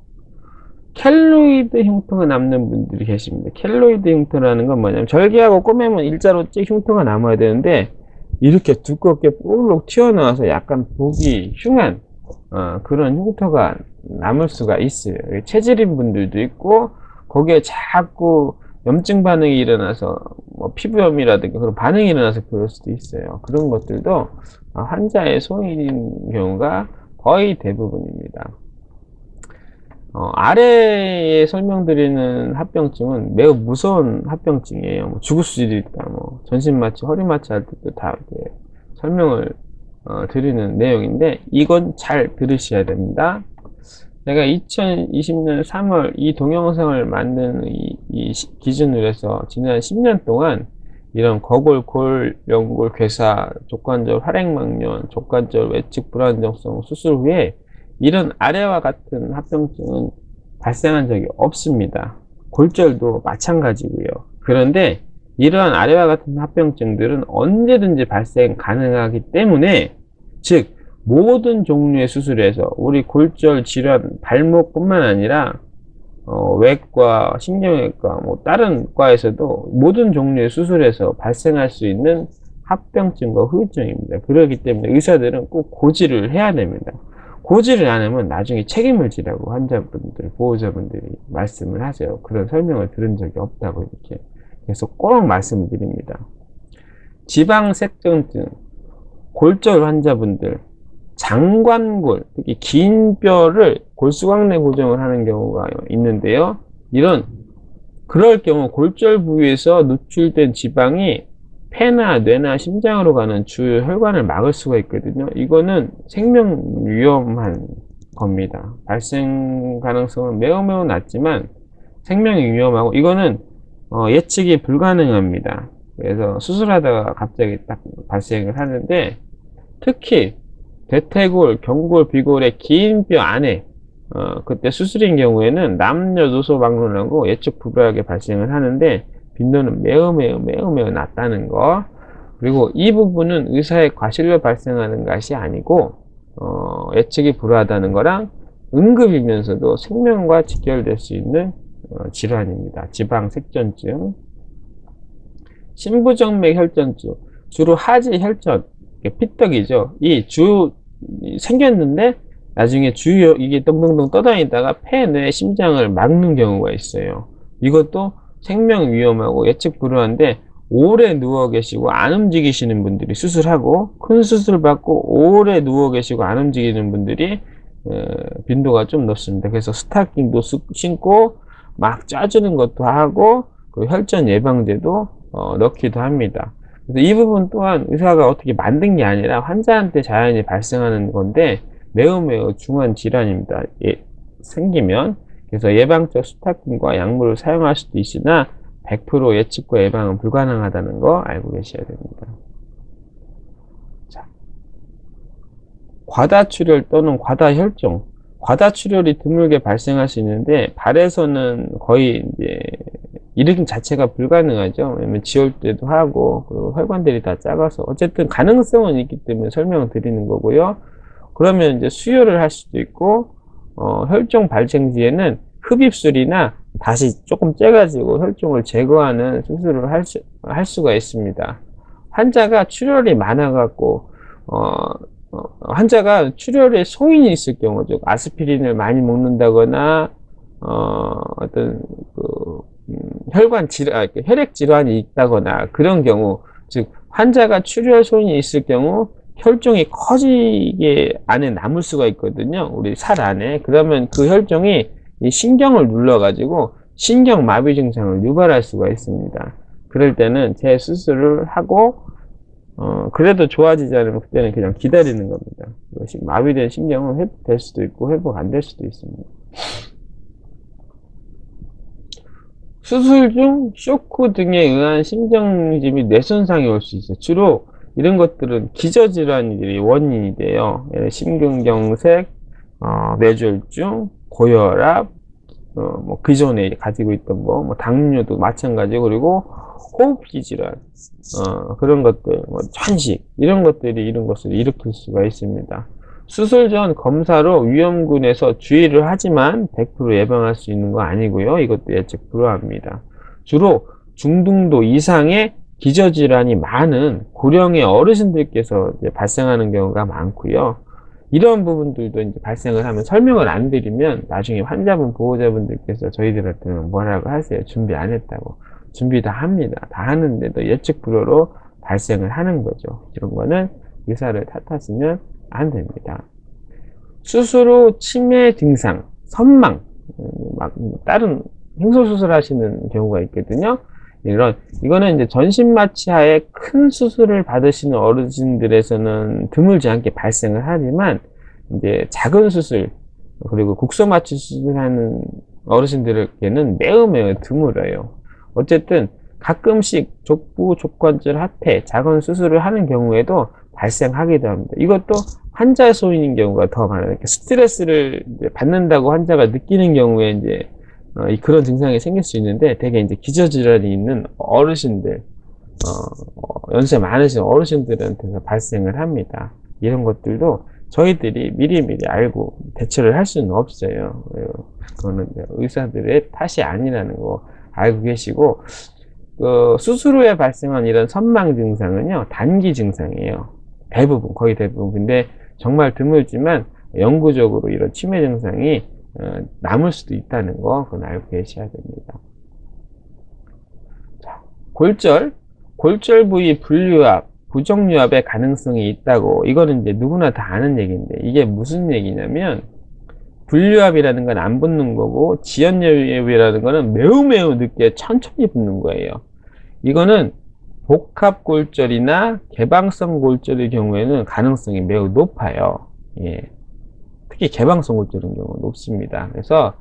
켈로이드 흉터가 남는 분들이 계십니다. 켈로이드 흉터라는 건 뭐냐면 절개하고 꼬매면 일자로 쭉 흉터가 남아야 되는데 이렇게 두껍게 볼록 튀어나와서 약간 보기 흉한 어, 그런 흉터가 남을 수가 있어요. 체질인 분들도 있고 거기에 자꾸 염증 반응이 일어나서 뭐 피부염이라든가 그런 반응이 일어나서 그럴 수도 있어요. 그런 것들도 환자의 소인 인 경우가 거의 대부분입니다. 어, 아래에 설명드리는 합병증은 매우 무서운 합병증이에요. 뭐 죽을 수도 있다. 뭐 전신 마취, 허리 마취 할 때도 다 이렇게 설명을 어, 드리는 내용인데 이건 잘 들으셔야 됩니다. 내가 2020년 3월 이 동영상을 만든 이, 이 시, 기준으로 해서 지난 10년 동안 이런 거골, 골, 연골, 괴사, 족관절, 활액망년, 족관절, 외측 불안정성 수술 후에 이런 아래와 같은 합병증은 발생한 적이 없습니다. 골절도 마찬가지고요. 그런데 이러한 아래와 같은 합병증들은 언제든지 발생 가능하기 때문에 즉 모든 종류의 수술에서 우리 골절 질환 발목뿐만 아니라 어, 외과, 신경외과, 뭐 다른 과에서도 모든 종류의 수술에서 발생할 수 있는 합병증과 후유증입니다. 그렇기 때문에 의사들은 꼭 고지를 해야 됩니다. 고지를 안 하면 나중에 책임을 지라고 환자분들, 보호자분들이 말씀을 하세요. 그런 설명을 들은 적이 없다고 이렇게 계속 꼭 말씀드립니다. 지방색정증, 골절 환자분들, 장관골, 특히 긴 뼈를 골수광내 고정을 하는 경우가 있는데요. 이런 그럴 경우 골절 부위에서 누출된 지방이 폐나 뇌나 심장으로 가는 주요 혈관을 막을 수가 있거든요. 이거는 생명 위험한 겁니다. 발생 가능성은 매우 매우 낮지만 생명이 위험하고 이거는 어, 예측이 불가능합니다. 그래서 수술하다가 갑자기 딱 발생을 하는데 특히 대퇴골, 경골, 비골의 긴 뼈 안에 어, 그때 수술인 경우에는 남녀노소 막론하고 예측 불가하게 발생을 하는데 빈도는 매우 매우 매우 매우 낮다는 거 그리고 이 부분은 의사의 과실로 발생하는 것이 아니고 어, 예측이 불가하다는 거랑 응급이면서도 생명과 직결될 수 있는 어, 질환입니다. 지방색전증 심부정맥 혈전증 주로 하지 혈전 피떡이죠. 이주 생겼는데 나중에 주요 이게 똥똥똥 떠다니다가 폐뇌 심장을 막는 경우가 있어요. 이것도 생명 위험하고 예측 불허한데 오래 누워 계시고 안 움직이시는 분들이 수술하고 큰 수술 받고 오래 누워 계시고 안 움직이는 분들이 어, 빈도가 좀 높습니다. 그래서 스타킹도 신고 막 짜주는 것도 하고 그 혈전 예방제도 어, 넣기도 합니다. 이 부분 또한 의사가 어떻게 만든 게 아니라 환자한테 자연히 발생하는 건데 매우 매우 중한 질환입니다. 예, 생기면 그래서 예방적 수탁균과 약물을 사용할 수도 있으나 100% 예측과 예방은 불가능하다는 거 알고 계셔야 됩니다. 자, 과다출혈 또는 과다혈종 과다출혈이 드물게 발생할 수 있는데 발에서는 거의 이제 이으킴 자체가 불가능하죠. 왜냐면 지울 때도 하고 그리고 혈관들이 다 작아서 어쨌든 가능성은 있기 때문에 설명을 드리는 거고요. 그러면 이제 수혈을 할 수도 있고 어, 혈종 발생지에는 흡입술이나 다시 조금 째가지고 혈종을 제거하는 수술을 할, 수, 할 수가 있습니다. 환자가 출혈이 많아갖고 어, 어, 환자가 출혈에 성인이 있을 경우 즉 아스피린을 많이 먹는다거나 어, 어떤 그 혈관 질환, 아, 혈액 질환이 있다거나 그런 경우, 즉 환자가 출혈 소인이 있을 경우 혈종이 커지게 안에 남을 수가 있거든요. 우리 살 안에. 그러면 그 혈종이 신경을 눌러가지고 신경 마비 증상을 유발할 수가 있습니다. 그럴 때는 재수술을 하고 어, 그래도 좋아지지 않으면 그때는 그냥 기다리는 겁니다. 이것이 마비된 신경은 회복될 수도 있고 회복 안 될 수도 있습니다. 수술 중 쇼크 등에 의한 심장지및 뇌손상이 올 수 있어요. 주로 이런 것들은 기저질환이 원인이 돼요. 심근경색, 어, 뇌졸중, 고혈압, 어, 뭐 그전에 가지고 있던 뭐, 뭐 당뇨도 마찬가지 그리고 호흡기 질환 어, 그런 것들, 뭐 천식 이런 것들이 이런 것을 일으킬 수가 있습니다. 수술 전 검사로 위험군에서 주의를 하지만 100% 예방할 수 있는 거 아니고요. 이것도 예측 불허합니다. 주로 중등도 이상의 기저질환이 많은 고령의 어르신들께서 발생하는 경우가 많고요. 이런 부분들도 이제 발생을 하면 설명을 안 드리면 나중에 환자분 보호자분들께서 저희들한테는 뭐라고 하세요 준비 안 했다고 준비 다 합니다 다 하는데도 예측 불허로 발생을 하는 거죠 이런 거는 의사를 탓하시면 안 됩니다. 스스로 치매 증상, 선망, 음, 막 다른 횡소수술 하시는 경우가 있거든요. 이런 이거는 이제 전신 마취하에 큰 수술을 받으시는 어르신들에서는 드물지 않게 발생을 하지만 이제 작은 수술 그리고 국소 마취 수술하는 어르신들에게는 매우 매우 드물어요. 어쨌든 가끔씩 족부, 족관절, 하태, 작은 수술을 하는 경우에도 발생하기도 합니다. 이것도 환자의 소인인 경우가 더 많아요. 스트레스를 받는다고 환자가 느끼는 경우에 이제 어, 그런 증상이 생길 수 있는데 대개 이제 기저질환이 있는 어르신들 어, 어, 연세 많으신 어르신들한테서 발생을 합니다. 이런 것들도 저희들이 미리미리 알고 대처를 할 수는 없어요. 그거는 의사들의 탓이 아니라는 거 알고 계시고 그 수술 후에 발생한 이런 선망 증상은요 단기 증상이에요. 대부분 거의 대부분 근데 정말 드물지만 영구적으로 이런 치매 증상이 어, 남을 수도 있다는 거 그건 알고 계셔야 됩니다. 자, 골절, 골절 부위 분류압부정류압의 가능성이 있다고 이거는 이제 누구나 다 아는 얘기인데 이게 무슨 얘기냐면 분류압이라는건 안 붙는 거고 지연유압이라는 거는 매우 매우 늦게 천천히 붙는 거예요. 이거는 복합 골절이나 개방성 골절의 경우에는 가능성이 매우 높아요. 예. 특히 개방성 골절인 경우 높습니다. 그래서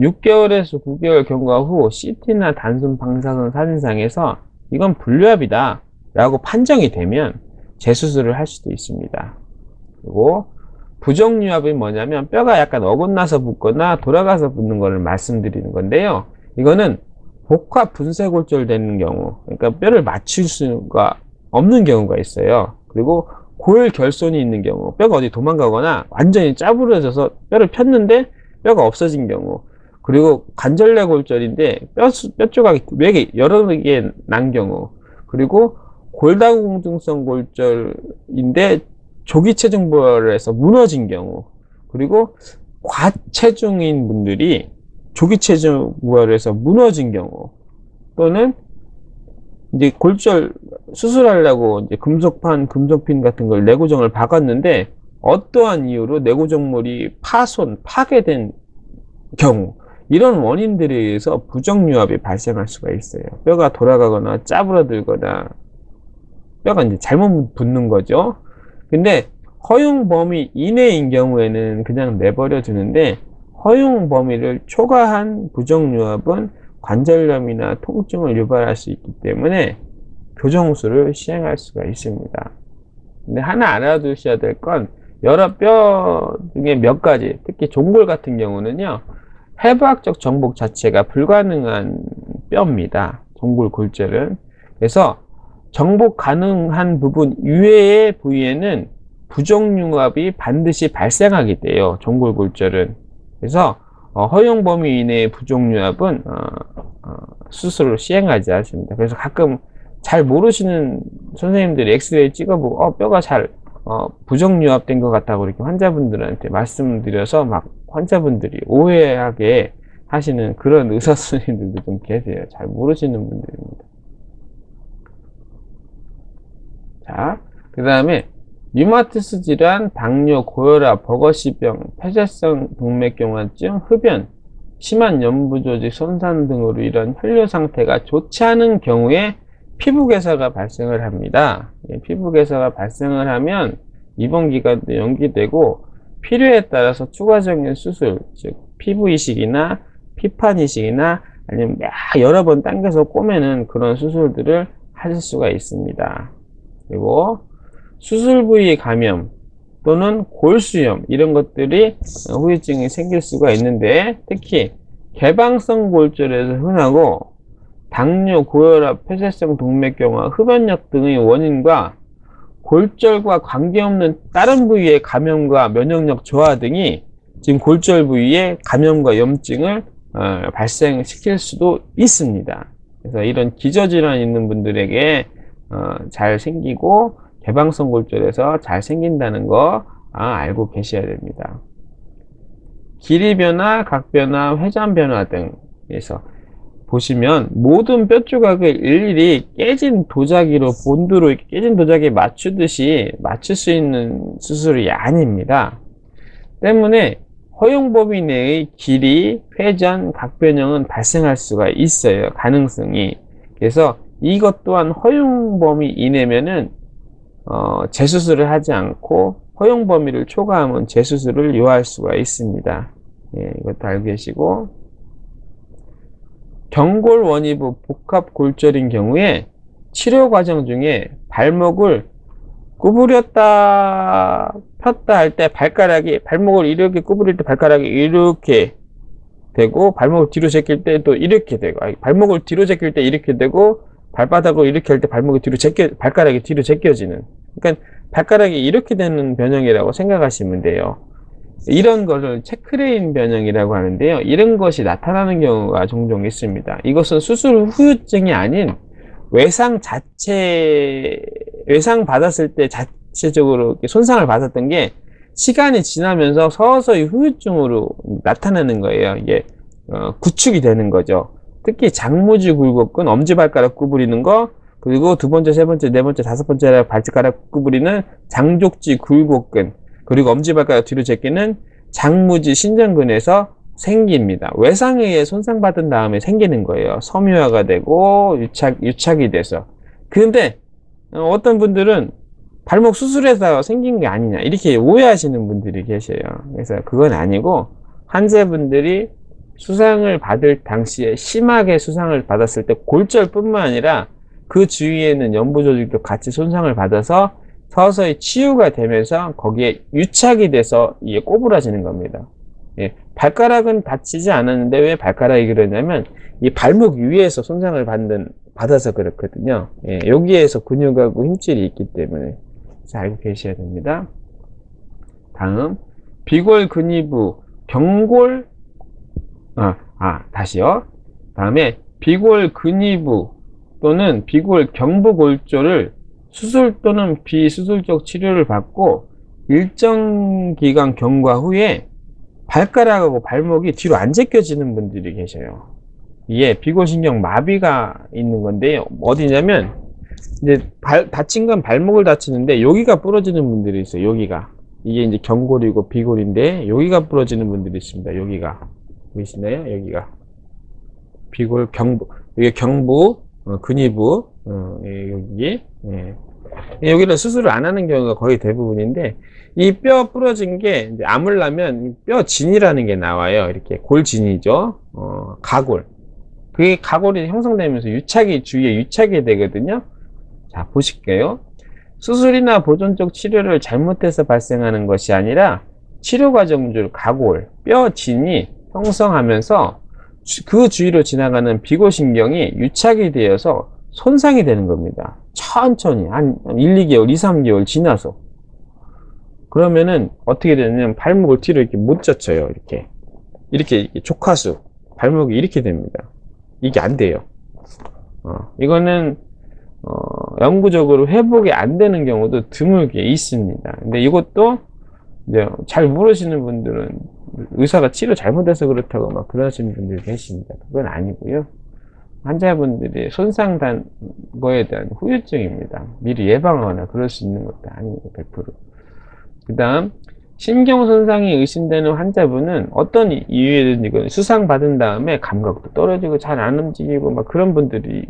6개월에서 9개월 경과 후 CT나 단순 방사선 사진상에서 이건 불류압이다 라고 판정이 되면 재수술을 할 수도 있습니다. 그리고 부정유압이 뭐냐면 뼈가 약간 어긋나서 붙거나 돌아가서 붙는 것을 말씀드리는 건데요. 이거는 복합 분쇄골절되는 경우 그러니까 뼈를 맞출 수가 없는 경우가 있어요 그리고 골 결손이 있는 경우 뼈가 어디 도망가거나 완전히 짜부러져서 뼈를 폈는데 뼈가 없어진 경우 그리고 관절내 골절인데 뼈, 뼈 조각이 외개 여러 개 난 경우 그리고 골다공증성 골절인데 조기 체중벌해서 무너진 경우 그리고 과체중인 분들이 조기체증 우화로 해서 무너진 경우 또는 이제 골절 수술하려고 이제 금속판, 금속핀 같은 걸내구정을 박았는데 어떠한 이유로 내구정물이 파손, 파괴된 경우 이런 원인들에 의해서 부정유합이 발생할 수가 있어요. 뼈가 돌아가거나 짜부러들거나 뼈가 이제 잘못 붙는 거죠. 근데 허용 범위 이내인 경우에는 그냥 내버려 두는데 허용 범위를 초과한 부정유합은 관절염이나 통증을 유발할 수 있기 때문에 교정술을 시행할 수가 있습니다. 근데 하나 알아두셔야 될 건 여러 뼈 중에 몇 가지, 특히 종골 같은 경우는요. 해부학적 정복 자체가 불가능한 뼈입니다. 종골 골절은. 그래서 정복 가능한 부분 이외의 부위에는 부정융합이 반드시 발생하게 돼요. 종골골절은. 그래서 어, 허용 범위 이내의 부종유압은 어, 어, 수술을 시행하지 않습니다. 그래서 가끔 잘 모르시는 선생님들이 엑스레이 찍어보고 어, 뼈가 잘 어, 부정유압된 것 같다고 이렇게 환자분들한테 말씀드려서 막 환자분들이 오해하게 하시는 그런 의사 선생님들도 좀 계세요. 잘 모르시는 분들입니다. 자, 그 다음에 류마티스 질환, 당뇨, 고혈압, 버거시병, 폐쇄성 동맥경화증, 흡연, 심한 염부조직 손상 등으로 이런 혈류 상태가 좋지 않은 경우에 피부 괴사가 발생을 합니다. 예, 피부 괴사가 발생을 하면 입원 기간도 연기되고 필요에 따라서 추가적인 수술, 즉 피부 이식이나 피판 이식이나 아니면 여러 번 당겨서 꼬매는 그런 수술들을 하실 수가 있습니다. 그리고 수술 부위의 감염 또는 골수염 이런 것들이 후유증이 생길 수가 있는데 특히 개방성 골절에서 흔하고 당뇨, 고혈압, 폐쇄성 동맥경화, 흡연력 등의 원인과 골절과 관계없는 다른 부위의 감염과 면역력 저하 등이 지금 골절 부위의 감염과 염증을 어, 발생시킬 수도 있습니다. 그래서 이런 기저질환 있는 분들에게 어, 잘 생기고 개방성 골절에서 잘 생긴다는 거 아, 알고 계셔야 됩니다. 길이 변화, 각 변화, 회전 변화 등에서 보시면 모든 뼈 조각을 일일이 깨진 도자기로 본드로 깨진 도자기에 맞추듯이 맞출 수 있는 수술이 아닙니다. 때문에 허용 범위 내의 길이, 회전, 각변형은 발생할 수가 있어요. 가능성이. 그래서 이것 또한 허용 범위 이내면은 어, 재수술을 하지 않고 허용 범위를 초과하면 재수술을 요할 수가 있습니다. 예, 이것도 알고 계시고 경골 원이부 복합 골절인 경우에 치료 과정 중에 발목을 구부렸다 폈다 할 때 발가락이 발목을 이렇게 구부릴 때 발가락이 이렇게 되고 발목을 뒤로 제낄 때또 이렇게 되고 발목을 뒤로 제낄 때 이렇게 되고 발바닥을 이렇게 할 때 발목이 뒤로 제껴, 발가락이 뒤로 제껴지는. 그러니까 발가락이 이렇게 되는 변형이라고 생각하시면 돼요. 이런 것을 체크레인 변형이라고 하는데요. 이런 것이 나타나는 경우가 종종 있습니다. 이것은 수술 후유증이 아닌 외상 자체, 외상 받았을 때 자체적으로 손상을 받았던 게 시간이 지나면서 서서히 후유증으로 나타나는 거예요. 이게 어, 구축이 되는 거죠. 특히 장무지 굴곡근 엄지발가락 구부리는 거 그리고 두 번째, 세 번째, 네 번째, 다섯 번째 발가락 구부리는 장족지 굴곡근 그리고 엄지발가락 뒤로 제끼는 장무지 신장근에서 생깁니다. 외상에 의해 손상받은 다음에 생기는 거예요. 섬유화가 되고 유착, 유착이 돼서. 근데 어, 어떤 분들은 발목 수술해서 생긴 게 아니냐 이렇게 오해하시는 분들이 계세요. 그래서 그건 아니고 환자분들이 수상을 받을 당시에 심하게 수상을 받았을 때 골절뿐만 아니라 그 주위에 있는 연부 조직도 같이 손상을 받아서 서서히 치유가 되면서 거기에 유착이 돼서 이게 꼬부라지는 겁니다. 예, 발가락은 다치지 않았는데 왜 발가락이 그러냐면 이 발목 위에서 손상을 받는 받아서 그렇거든요. 예, 여기에서 근육하고 힘줄이 있기 때문에 알고 계셔야 됩니다. 다음 비골 근이부 경골 어, 아, 다시요. 다음에 비골 근위부 또는 비골 경부골절을 수술 또는 비수술적 치료를 받고 일정 기간 경과 후에 발가락하고 발목이 뒤로 안 제껴지는 분들이 계셔요. 이게 비골신경 마비가 있는 건데요. 어디냐면 이제 발, 다친 건 발목을 다치는데 여기가 부러지는 분들이 있어요. 여기가 이게 이제 경골이고 비골인데 여기가 부러지는 분들이 있습니다. 여기가 보이시나요? 여기가 비골 경부 이게 경부 어, 근위부 어, 예, 여기 예. 여기는 수술을 안 하는 경우가 거의 대부분인데 이 뼈 부러진 게아물라면뼈 진이라는 게 나와요 이렇게 골진이죠 어, 가골 그게 가골이 형성되면서 유착이 주위에 유착이 되거든요 자 보실게요 수술이나 보존적 치료를 잘못해서 발생하는 것이 아니라 치료 과정 중 가골 뼈 진이 형성하면서 그 주위로 지나가는 비고신경이 유착이 되어서 손상이 되는 겁니다. 천천히 한 1, 2개월, 2, 3개월 지나서 그러면은 어떻게 되냐면 발목을 뒤로 이렇게 못 젖혀요. 이렇게 이렇게, 조카수 발목이 이렇게 됩니다. 이게 안 돼요. 어, 이거는 어, 영구적으로 회복이 안 되는 경우도 드물게 있습니다. 근데 이것도 이제 잘 모르시는 분들은 의사가 치료 잘못해서 그렇다고 막 그러시는 분들 계십니다. 그건 아니고요. 환자분들이 손상된 거에 대한 후유증입니다. 미리 예방하거나 그럴 수 있는 것도 아니고 100%. 그 다음, 신경 손상이 의심되는 환자분은 어떤 이유에든지 그 수상받은 다음에 감각도 떨어지고 잘 안 움직이고 막 그런 분들이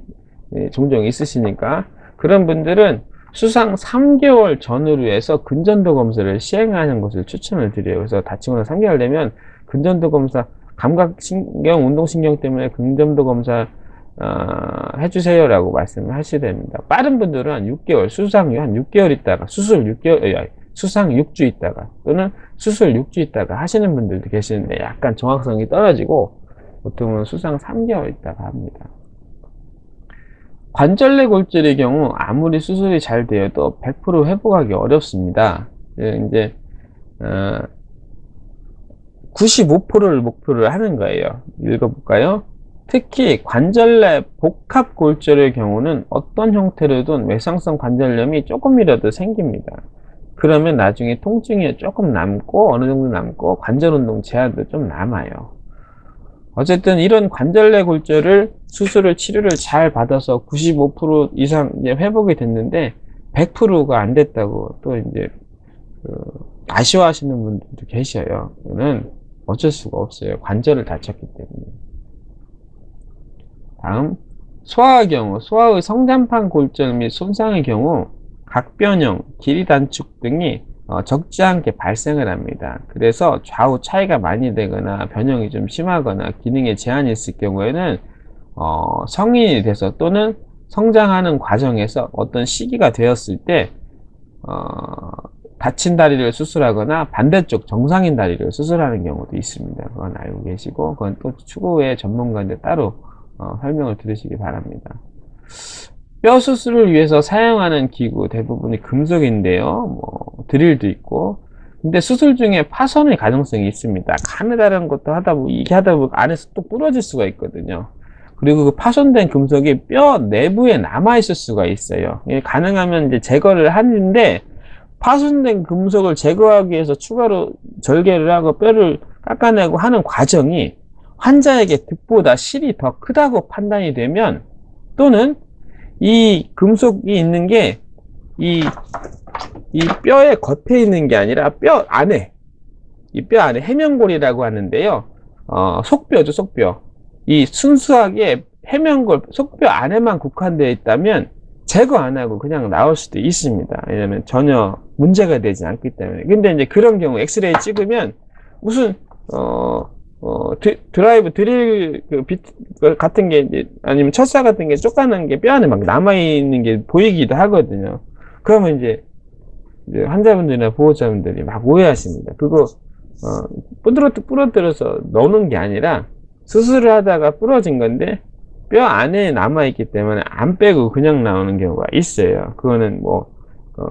예, 종종 있으시니까 그런 분들은 수상 3개월 전으로 해서 근전도 검사를 시행하는 것을 추천을 드려요. 그래서 다치거나 3개월 되면 근전도 검사, 감각신경, 운동신경 때문에 근전도 검사 어, 해주세요라고 말씀을 하셔야 됩니다. 빠른 분들은 한 6개월, 수상 한 6개월 있다가 수술 6개월, 예, 수상 6주 있다가 또는 수술 6주 있다가 하시는 분들도 계시는데 약간 정확성이 떨어지고 보통은 수상 3개월 있다가 합니다. 관절내 골절의 경우 아무리 수술이 잘 되어도 100% 회복하기 어렵습니다. 예, 이제 95%를 어, 목표를 하는 거예요. 읽어볼까요? 특히 관절내 복합 골절의 경우는 어떤 형태로든 외상성 관절염이 조금이라도 생깁니다. 그러면 나중에 통증이 조금 남고 어느 정도 남고 관절 운동 제한도 좀 남아요. 어쨌든 이런 관절내 골절을 수술을 치료를 잘 받아서 95% 이상 이제 회복이 됐는데 100%가 안 됐다고 또 이제 그 아쉬워하시는 분들도 계셔요. 그는 어쩔 수가 없어요. 관절을 다쳤기 때문에. 다음 소아의 경우 소아의 성장판 골절 및 손상의 경우 각변형, 길이 단축 등이 어, 적지 않게 발생을 합니다. 그래서 좌우 차이가 많이 되거나 변형이 좀 심하거나 기능에 제한이 있을 경우에는 어, 성인이 돼서 또는 성장하는 과정에서 어떤 시기가 되었을 때 어, 다친 다리를 수술하거나 반대쪽 정상인 다리를 수술하는 경우도 있습니다. 그건 알고 계시고 그건 또 추후에 전문가인데 따로 어, 설명을 들으시기 바랍니다. 뼈 수술을 위해서 사용하는 기구 대부분이 금속인데요. 뭐 드릴도 있고 근데 수술 중에 파손의 가능성이 있습니다. 가느다란 것도 하다 보면 이게 하다 보면 안에서 또 부러질 수가 있거든요. 그리고 그 파손된 금속이 뼈 내부에 남아 있을 수가 있어요. 가능하면 이제 제거를 하는데 파손된 금속을 제거하기 위해서 추가로 절개를 하고 뼈를 깎아내고 하는 과정이 환자에게 득보다 실이 더 크다고 판단이 되면 또는 이 금속이 있는 게 이 이 뼈의 겉에 있는 게 아니라 뼈 안에 이 뼈 안에 해면골이라고 하는데요. 어, 속뼈죠, 속뼈. 이 순수하게 해면골 속뼈 안에만 국한되어 있다면 제거 안 하고 그냥 나올 수도 있습니다. 왜냐면 전혀 문제가 되지 않기 때문에. 근데 이제 그런 경우 엑스레이 찍으면 무슨 어 어, 드, 라이브 드릴 그 비트 그 같은 게 이제, 아니면 철사 같은 게 쪼까는 게 뼈 안에 막 남아 있는 게 보이기도 하거든요. 그러면 이제, 이제 환자분들이나 보호자분들이 막 오해하십니다. 그거 어, 부드러 부러뜨려서 넣는 게 아니라 수술을 하다가 부러진 건데 뼈 안에 남아 있기 때문에 안 빼고 그냥 나오는 경우가 있어요. 그거는 뭐 어,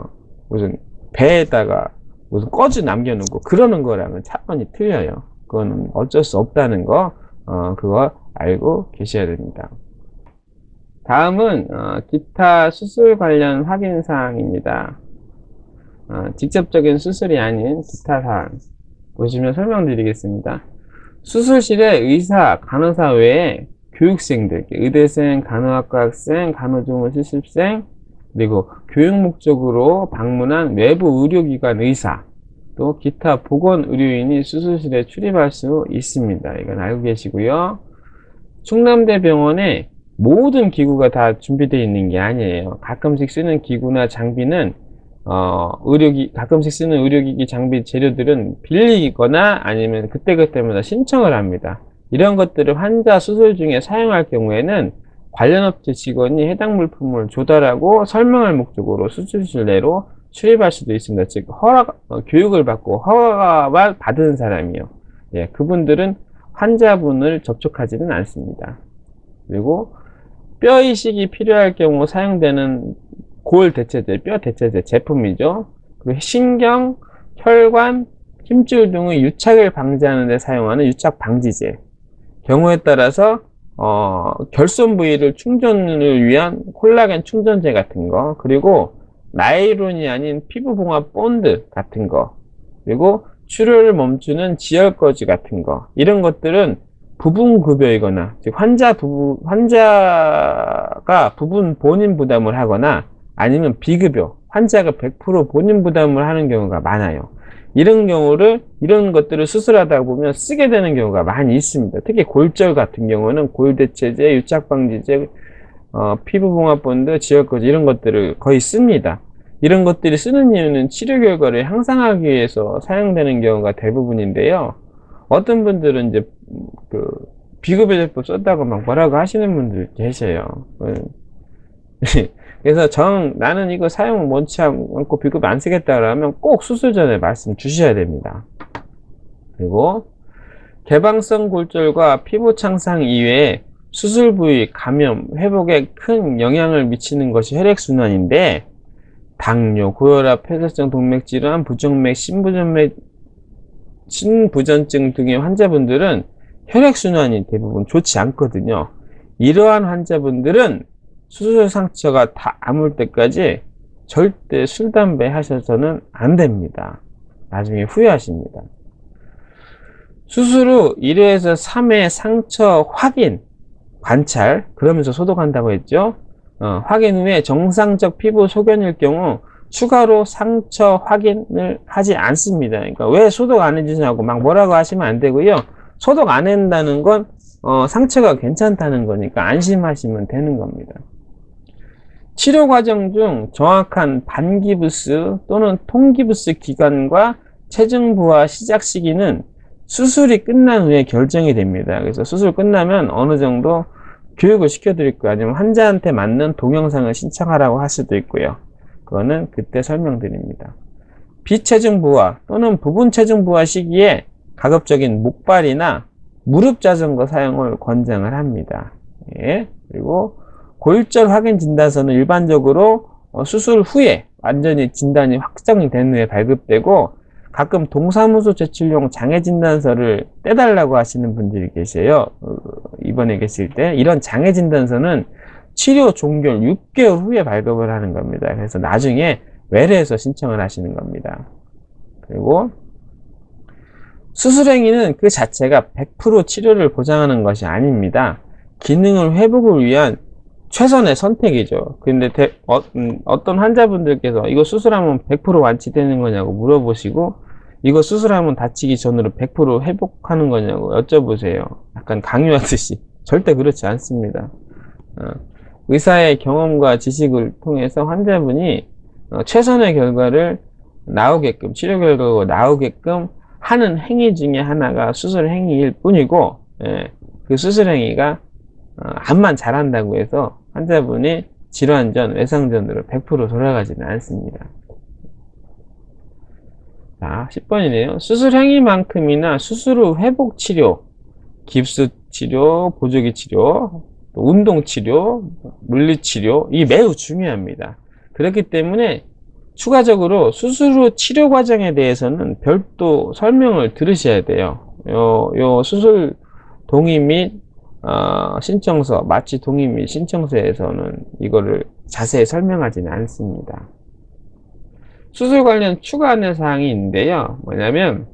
무슨 배에다가 무슨 꺼즈 남겨놓고 그러는 거랑은 차원이 틀려요. 그건 어쩔 수 없다는 거 어, 그거 알고 계셔야 됩니다. 다음은 어, 기타 수술 관련 확인 사항입니다. 어, 직접적인 수술이 아닌 기타 사항 보시면 설명드리겠습니다. 수술실에 의사, 간호사 외에 교육생들, 의대생, 간호학과 학생, 간호조무 실습생, 그리고 교육 목적으로 방문한 외부 의료기관 의사, 또 기타 보건 의료인이 수술실에 출입할 수 있습니다. 이건 알고 계시고요. 충남대 병원에 모든 기구가 다 준비되어 있는 게 아니에요. 가끔씩 쓰는 기구나 장비는 어, 의료기 가끔씩 쓰는 의료기기 장비 재료들은 빌리거나 아니면 그때그때마다 신청을 합니다. 이런 것들을 환자 수술 중에 사용할 경우에는 관련 업체 직원이 해당 물품을 조달하고 설명할 목적으로 수술실 내로 출입할 수도 있습니다. 즉 허락 어, 교육을 받고 허락을 받은 사람이요. 예, 그분들은 환자분을 접촉하지는 않습니다. 그리고 뼈 이식이 필요할 경우 사용되는 골 대체제, 뼈 대체제 제품이죠. 그리고 신경, 혈관, 힘줄 등의 유착을 방지하는 데 사용하는 유착 방지제. 경우에 따라서 어, 결손 부위를 충전을 위한 콜라겐 충전제 같은 거 그리고 나일론이 아닌 피부봉합 본드 같은 거 그리고 출혈을 멈추는 지혈거즈 같은 거 이런 것들은 부분급여이거나 즉 환자 부, 환자가 부분 본인 부담을 하거나 아니면 비급여 환자가 100% 본인 부담을 하는 경우가 많아요 이런 경우를 이런 것들을 수술하다 보면 쓰게 되는 경우가 많이 있습니다 특히 골절 같은 경우는 골대체제, 유착방지제, 어, 피부봉합본드, 지혈거즈 이런 것들을 거의 씁니다 이런 것들이 쓰는 이유는 치료 결과를 향상하기 위해서 사용되는 경우가 대부분인데요. 어떤 분들은 이제 그 비급여 제법 썼다고 막 뭐라고 하시는 분들 계세요. 예. 그래서 정 나는 이거 사용 원치 않고 비급 안 쓰겠다 그러면 꼭 수술 전에 말씀 주셔야 됩니다. 그리고 개방성 골절과 피부 창상 이외에 수술 부위 감염 회복에 큰 영향을 미치는 것이 혈액순환인데 당뇨, 고혈압, 폐쇄성 동맥 질환, 부정맥, 심부전맥 신부전증 등의 환자분들은 혈액순환이 대부분 좋지 않거든요. 이러한 환자분들은 수술 상처가 다 아물 때까지 절대 술, 담배 하셔서는 안 됩니다. 나중에 후회하십니다. 수술 후 1회에서 3회 상처 확인, 관찰, 그러면서 소독한다고 했죠. 어, 확인 후에 정상적 피부 소견일 경우 추가로 상처 확인을 하지 않습니다. 그러니까 왜 소독 안 해주냐고 막 뭐라고 하시면 안 되고요. 소독 안 한다는 건 어, 상처가 괜찮다는 거니까 안심하시면 되는 겁니다. 치료 과정 중 정확한 반기부스 또는 통기부스 기간과 체중 부하 시작 시기는 수술이 끝난 후에 결정이 됩니다. 그래서 수술 끝나면 어느 정도 교육을 시켜드릴거예요 아니면 환자한테 맞는 동영상을 신청하라고 할 수도 있고요. 그거는 그때 설명드립니다. 비체중 부하 또는 부분 체중 부하 시기에 가급적인 목발이나 무릎 자전거 사용을 권장을 합니다. 예. 그리고 골절 확인 진단서는 일반적으로 어, 수술 후에 완전히 진단이 확정이 된 후에 발급되고 가끔 동사무소 제출용 장애진단서를 떼달라고 하시는 분들이 계세요. 어, 이번에 계실 때 이런 장애진단서는 치료 종결 6개월 후에 발급을 하는 겁니다. 그래서 나중에 외래에서 신청을 하시는 겁니다. 그리고 수술행위는 그 자체가 100% 치료를 보장하는 것이 아닙니다. 기능을 회복을 위한 최선의 선택이죠. 근데 대, 어, 음, 떤 환자분들께서 이거 수술하면 100% 완치되는 거냐고 물어보시고 이거 수술하면 다치기 전으로 100% 회복하는 거냐고 여쭤보세요. 약간 강요하듯이. 절대 그렇지 않습니다. 어, 의사의 경험과 지식을 통해서 환자분이 어, 최선의 결과를 나오게끔, 치료 결과가 나오게끔 하는 행위 중에 하나가 수술 행위일 뿐이고, 예, 그 수술 행위가 어, 암만 잘한다고 해서 환자분이 질환 전, 외상 전으로 100% 돌아가지는 않습니다. 자, 10번이네요. 수술 행위만큼이나 수술 후 회복 치료, 깁스 치료, 보조기 치료, 운동 치료, 물리 치료, 이 매우 중요합니다. 그렇기 때문에 추가적으로 수술 후 치료 과정에 대해서는 별도 설명을 들으셔야 돼요. 요, 요 수술 동의 및 어, 신청서, 마취 동의 및 신청서에서는 이거를 자세히 설명하지는 않습니다. 수술 관련 추가 안내사항이 있는데요. 뭐냐면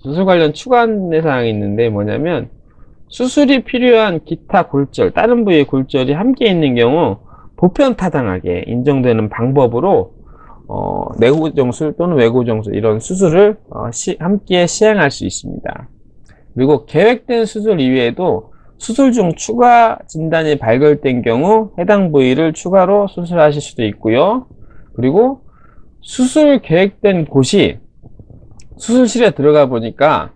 수술 관련 추가 안내사항이 있는데 뭐냐면 수술이 필요한 기타 골절, 다른 부위의 골절이 함께 있는 경우 보편 타당하게 인정되는 방법으로 어, 내구정술 또는 외구정술 이런 수술을 어, 시, 함께 시행할 수 있습니다. 그리고 계획된 수술 이외에도 수술 중 추가 진단이 발견된 경우 해당 부위를 추가로 수술하실 수도 있고요. 그리고 수술 계획된 곳이 수술실에 들어가 보니까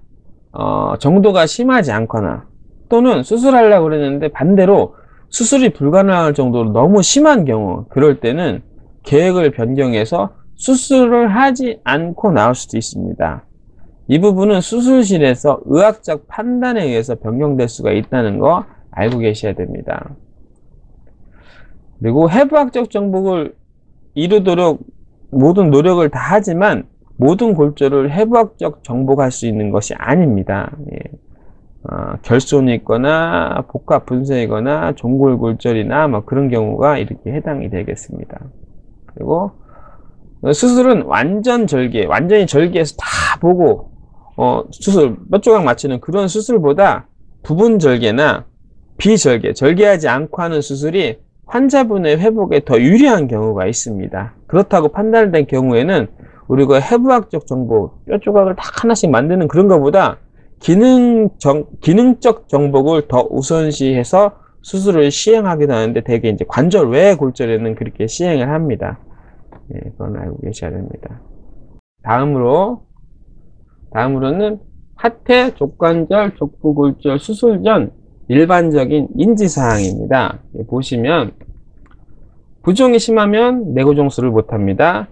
어, 정도가 심하지 않거나 또는 수술하려고 그랬는데 반대로 수술이 불가능할 정도로 너무 심한 경우 그럴 때는 계획을 변경해서 수술을 하지 않고 나올 수도 있습니다. 이 부분은 수술실에서 의학적 판단에 의해서 변경될 수가 있다는 거 알고 계셔야 됩니다. 그리고 해부학적 정복을 이루도록 모든 노력을 다 하지만 모든 골절을 해부학적 정복할 수 있는 것이 아닙니다. 예. 어, 결손이 있거나 복합 분쇄이거나 종골골절이나 뭐 그런 경우가 이렇게 해당이 되겠습니다. 그리고 수술은 완전 절개, 완전히 절개해서 다 보고 어, 수술 몇 조각 맞추는 그런 수술보다 부분 절개나 비절개, 절개하지 않고 하는 수술이 환자분의 회복에 더 유리한 경우가 있습니다. 그렇다고 판단된 경우에는 우리가 그 해부학적 정보, 뼈 조각을 딱 하나씩 만드는 그런 것보다 기능 정, 기능적 정복을 더 우선시해서 수술을 시행하기도 하는데 대개 이제 관절 외 골절에는 그렇게 시행을 합니다. 예, 그건 알고 계셔야 됩니다. 다음으로 다음으로는 하태, 족관절, 족부골절 수술 전 일반적인 인지사항입니다. 보시면 부종이 심하면 내고정수를 못합니다.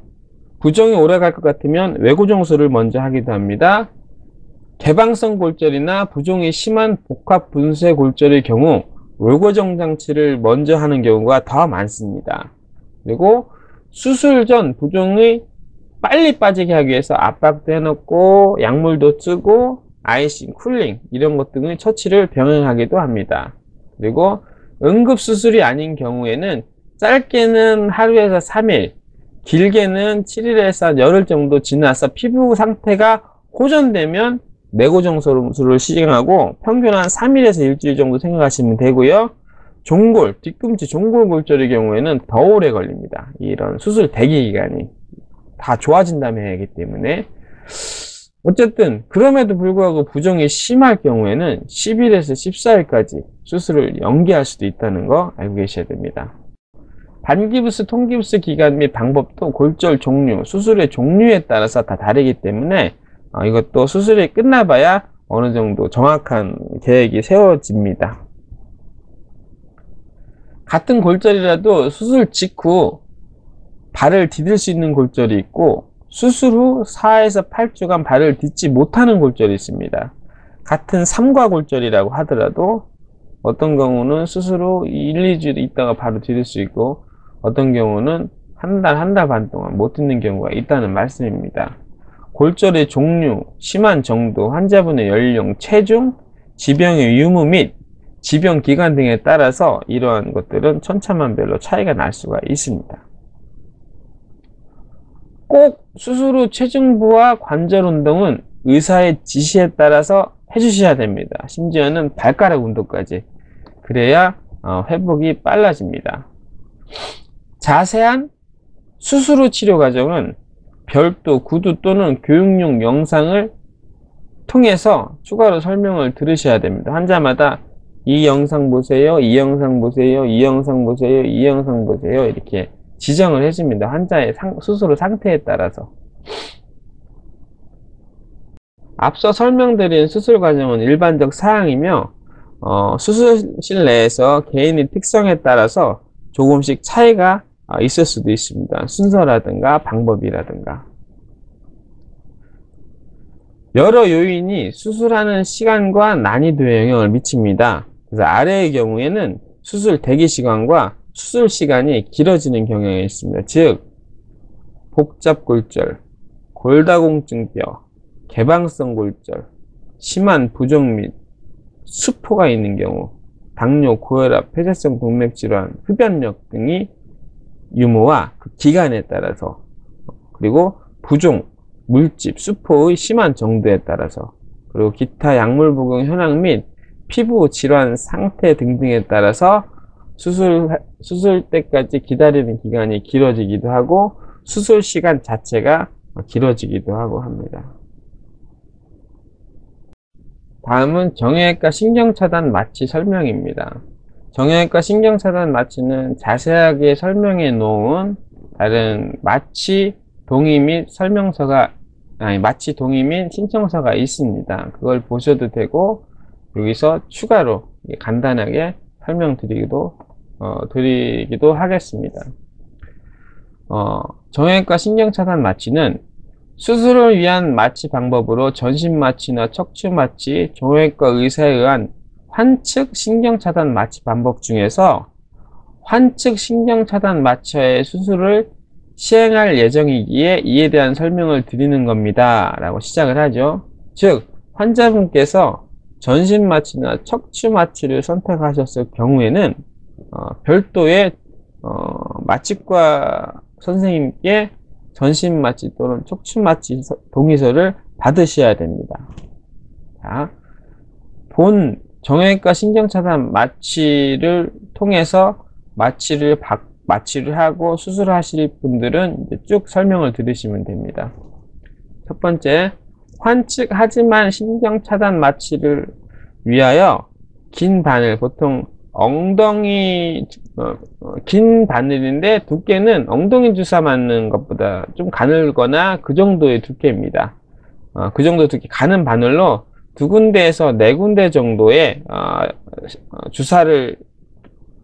부종이 오래 갈것 같으면 외고정수를 먼저 하기도 합니다. 개방성 골절이나 부종이 심한 복합 분쇄 골절의 경우 외고정 장치를 먼저 하는 경우가 더 많습니다. 그리고 수술 전 부종이 빨리 빠지게 하기 위해서 압박도 해놓고 약물도 쓰고 아이싱, 쿨링 이런 것 등의 처치를 병행하기도 합니다. 그리고 응급수술이 아닌 경우에는 짧게는 하루에서 3일, 길게는 7일에서 열흘 정도 지나서 피부 상태가 호전되면 내고정술을 시행하고 평균 한 3일에서 일주일 정도 생각하시면 되고요. 종골, 뒤꿈치 종골골절의 경우에는 더 오래 걸립니다. 이런 수술 대기 기간이 다 좋아진다면 하기 때문에 어쨌든 그럼에도 불구하고 부종이 심할 경우에는 10일에서 14일까지 수술을 연기할 수도 있다는 거 알고 계셔야 됩니다. 반기부스, 통기부스 기간 및 방법도 골절 종류, 수술의 종류에 따라서 다 다르기 때문에 어, 이것도 수술이 끝나봐야 어느 정도 정확한 계획이 세워집니다. 같은 골절이라도 수술 직후 발을 디딜 수 있는 골절이 있고 수술 후 4에서 8주간 발을 딛지 못하는 골절이 있습니다. 같은 3과 골절이라고 하더라도 어떤 경우는 수술 후 1, 2주 있다가 바로 디딜 수 있고 어떤 경우는 한 달, 한 달 반 동안 못 딛는 경우가 있다는 말씀입니다. 골절의 종류, 심한 정도, 환자분의 연령, 체중, 지병의 유무 및 지병 기간 등에 따라서 이러한 것들은 천차만별로 차이가 날 수가 있습니다. 꼭 수술 후 체중부와 관절 운동은 의사의 지시에 따라서 해주셔야 됩니다. 심지어는 발가락 운동까지. 그래야 어, 회복이 빨라집니다. 자세한 수술 후 치료 과정은 별도 구두 또는 교육용 영상을 통해서 추가로 설명을 들으셔야 됩니다. 환자마다 이 영상 보세요, 이 영상 보세요, 이 영상 보세요, 이 영상 보세요 이렇게 지정을 해줍니다. 환자의 상, 수술 상태에 따라서. 앞서 설명드린 수술 과정은 일반적 사항이며 어, 수술실 내에서 개인의 특성에 따라서 조금씩 차이가 아, 있을 수도 있습니다. 순서라든가 방법이라든가. 여러 요인이 수술하는 시간과 난이도에 영향을 미칩니다. 그래서 아래의 경우에는 수술 대기 시간과 수술 시간이 길어지는 경향이 있습니다. 즉, 복잡골절, 골다공증뼈, 개방성 골절, 심한 부종 및 수포가 있는 경우, 당뇨, 고혈압, 폐쇄성 동맥질환, 흡연력 등이 유무와 그 기간에 따라서 그리고 부종, 물집, 수포의 심한 정도에 따라서 그리고 기타 약물 복용 현황 및 피부 질환 상태 등등에 따라서 수술, 수술 때까지 기다리는 기간이 길어지기도 하고, 수술 시간 자체가 길어지기도 하고 합니다. 다음은 정형외과 신경차단 마취 설명입니다. 정형외과 신경차단 마취는 자세하게 설명해 놓은 다른 마취 동의 및 설명서가 아니 마취 동의 및 신청서가 있습니다. 그걸 보셔도 되고 여기서 추가로 간단하게 설명드리기도 어, 드리기도 하겠습니다. 어, 정형외과 신경차단 마취는 수술을 위한 마취 방법으로 전신 마취나 척추 마취, 정형외과 의사에 의한 환측 신경차단 마취 방법 중에서 환측 신경차단 마취의 수술을 시행할 예정이기에 이에 대한 설명을 드리는 겁니다. 라고 시작을 하죠. 즉, 환자분께서 전신 마취나 척추 마취를 선택하셨을 경우에는 어, 별도의 어, 맛집과 선생님께 전신 맛집 또는 촉춘 맛집 동의서를 받으셔야 됩니다. 자, 본 정형외과 신경차단 마취를 통해서 마취를 받, 마취를 하고 수술하실 분들은 쭉 설명을 들으시면 됩니다. 첫 번째, 환측하지만 신경차단 마취를 위하여 긴 바늘, 보통 엉덩이 어, 어, 긴 바늘인데 두께는 엉덩이 주사 맞는 것보다 좀 가늘거나 그 정도의 두께입니다. 어, 그 정도 두께 가는 바늘로 두 군데에서 네 군데 정도의 어, 어 주사를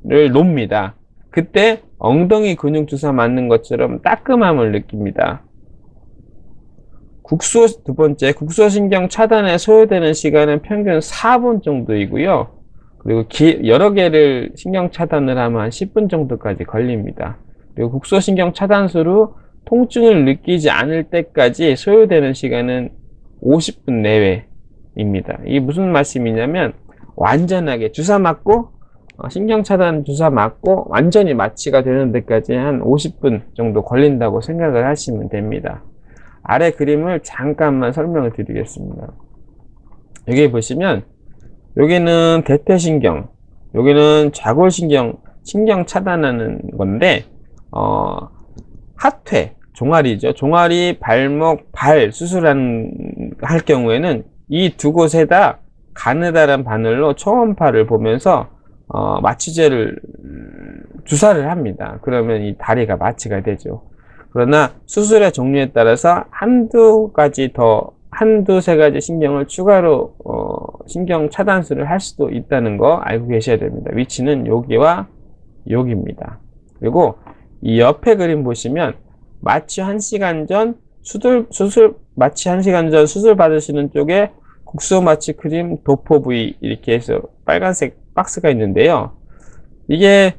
놉니다. 그때 엉덩이 근육 주사 맞는 것처럼 따끔함을 느낍니다. 국소 두 번째 국소신경 차단에 소요되는 시간은 평균 4분 정도이고요. 그리고 기, 여러 개를 신경 차단을 하면 한 10분 정도까지 걸립니다. 그리고 국소신경 차단수로 통증을 느끼지 않을 때까지 소요되는 시간은 50분 내외입니다. 이게 무슨 말씀이냐면 완전하게 주사 맞고 어, 신경 차단 주사 맞고 완전히 마취가 되는 데까지 한 50분 정도 걸린다고 생각을 하시면 됩니다. 아래 그림을 잠깐만 설명을 드리겠습니다. 여기 보시면 여기는 대퇴신경 여기는 좌골신경 신경 차단하는 건데 어, 하퇴 종아리죠 종아리 발목 발 수술한 할 경우에는 이 두 곳에다 가느다란 바늘로 초음파를 보면서 어, 마취제를 음, 주사를 합니다 그러면 이 다리가 마취가 되죠 그러나 수술의 종류에 따라서 한두 가지 더 한두세 가지 신경을 추가로 어, 신경 차단술을 할 수도 있다는 거 알고 계셔야 됩니다. 위치는 여기와 여기입니다. 그리고 이 옆에 그림 보시면 마치 한시간전 수술, 수술 마치 한시간전 수술 받으시는 쪽에 국소 마취 크림 도포 부위 이렇게 해서 빨간색 박스가 있는데요. 이게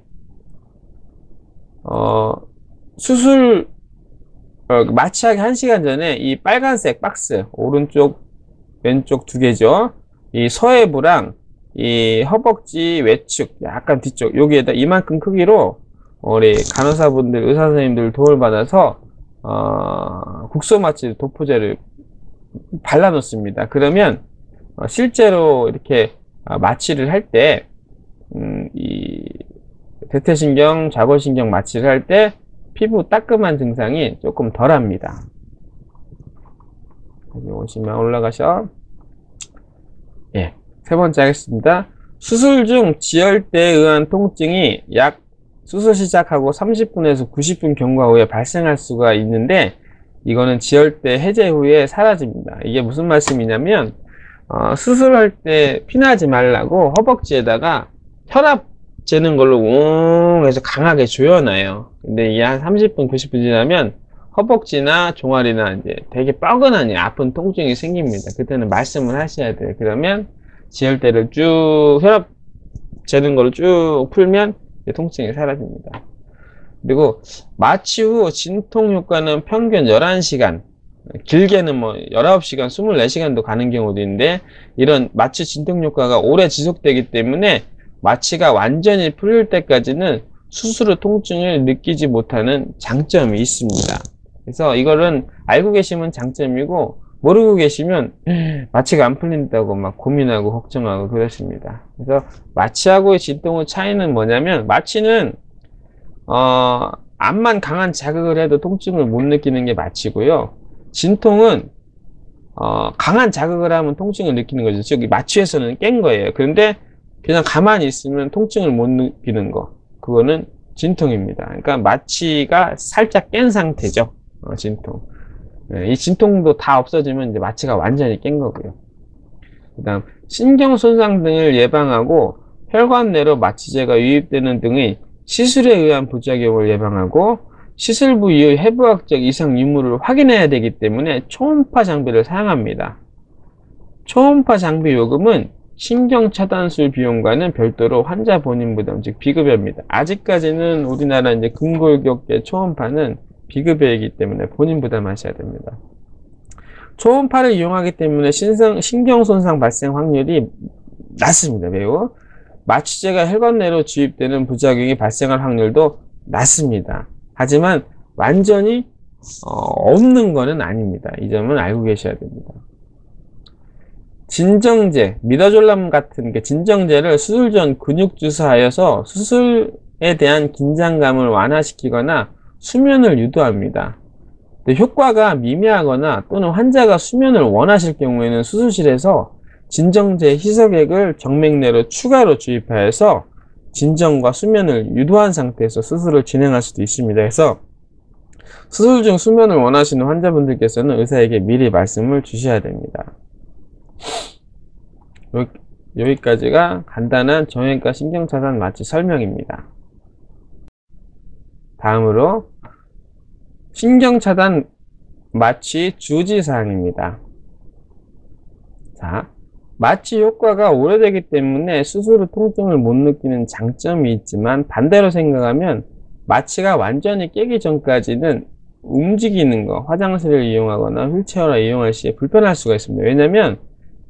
어, 수술 어, 그 마취하기 1시간 전에 이 빨간색 박스 오른쪽 왼쪽 두 개죠 이 서해부랑 이 허벅지 외측 약간 뒤쪽 여기에다 이만큼 크기로 우리 간호사분들 의사 선생님들 도움을 받아서 어, 국소 마취 도포제를 발라 놓습니다 그러면 어, 실제로 이렇게 아, 마취를 할때 음, 이 대퇴신경, 좌골신경 마취를 할때 피부 따끔한 증상이 조금 덜합니다. 여기 오시면 올라가셔. 예, 세 번째 하겠습니다. 수술 중 지혈대에 의한 통증이 약 수술 시작하고 30분에서 90분 경과 후에 발생할 수가 있는데 이거는 지혈대 해제 후에 사라집니다. 이게 무슨 말씀이냐면 어, 수술할 때 피나지 말라고 허벅지에다가 혈압 째는 걸로 웅 해서 강하게 조여놔요. 근데 이한 30분, 90분 지나면 허벅지나 종아리나 이제 되게 뻐근하니 아픈 통증이 생깁니다. 그때는 말씀을 하셔야 돼요. 그러면 지혈대를 쭉 혈압 재는 걸를쭉 풀면 통증이 사라집니다. 그리고 마취 후 진통 효과는 평균 11시간, 길게는 뭐 19시간, 24시간도 가는 경우도 있는데 이런 마취 진통 효과가 오래 지속되기 때문에 마취가 완전히 풀릴 때까지는 수술후 통증을 느끼지 못하는 장점이 있습니다. 그래서 이거는 알고 계시면 장점이고 모르고 계시면 마취가 안 풀린다고 막 고민하고 걱정하고 그러십니다. 그래서 마취하고의 진통의 차이는 뭐냐면 마취는 어, 암만 강한 자극을 해도 통증을 못 느끼는 게 마취고요. 진통은 어, 강한 자극을 하면 통증을 느끼는 거죠. 즉 마취에서는 깬 거예요. 그런데 그냥 가만히 있으면 통증을 못 느끼는 거 그거는 진통입니다. 그러니까 마취가 살짝 깬 상태죠. 어, 진통. 네, 이 진통도 다 없어지면 이제 마취가 완전히 깬 거고요. 그다음 신경 손상 등을 예방하고 혈관 내로 마취제가 유입되는 등의 시술에 의한 부작용을 예방하고 시술부 이후 해부학적 이상 유무를 확인해야 되기 때문에 초음파 장비를 사용합니다. 초음파 장비 요금은 신경차단술 비용과는 별도로 환자 본인 부담, 즉 비급여입니다. 아직까지는 우리나라 이제 근골격계 초음파는 비급여이기 때문에 본인 부담하셔야 됩니다. 초음파를 이용하기 때문에 신상, 신경 손상 발생 확률이 낮습니다. 매우 마취제가 혈관 내로 주입되는 부작용이 발생할 확률도 낮습니다. 하지만 완전히 어, 없는 것은 아닙니다. 이 점은 알고 계셔야 됩니다. 진정제, 미다졸람 같은 게 진정제를 수술 전 근육 주사하여서 수술에 대한 긴장감을 완화시키거나 수면을 유도합니다. 효과가 미미하거나 또는 환자가 수면을 원하실 경우에는 수술실에서 진정제 희석액을 정맥내로 추가로 주입하여서 진정과 수면을 유도한 상태에서 수술을 진행할 수도 있습니다. 그래서 수술 중 수면을 원하시는 환자분들께서는 의사에게 미리 말씀을 주셔야 됩니다. 여기까지가 간단한 정형외과 신경차단 마취 설명입니다. 다음으로 신경차단 마취 주지사항입니다. 자, 마취 효과가 오래되기 때문에 수술후 통증을 못 느끼는 장점이 있지만 반대로 생각하면 마취가 완전히 깨기 전까지는 움직이는 거, 화장실을 이용하거나 휠체어를 이용할 시에 불편할 수가 있습니다. 왜냐면 하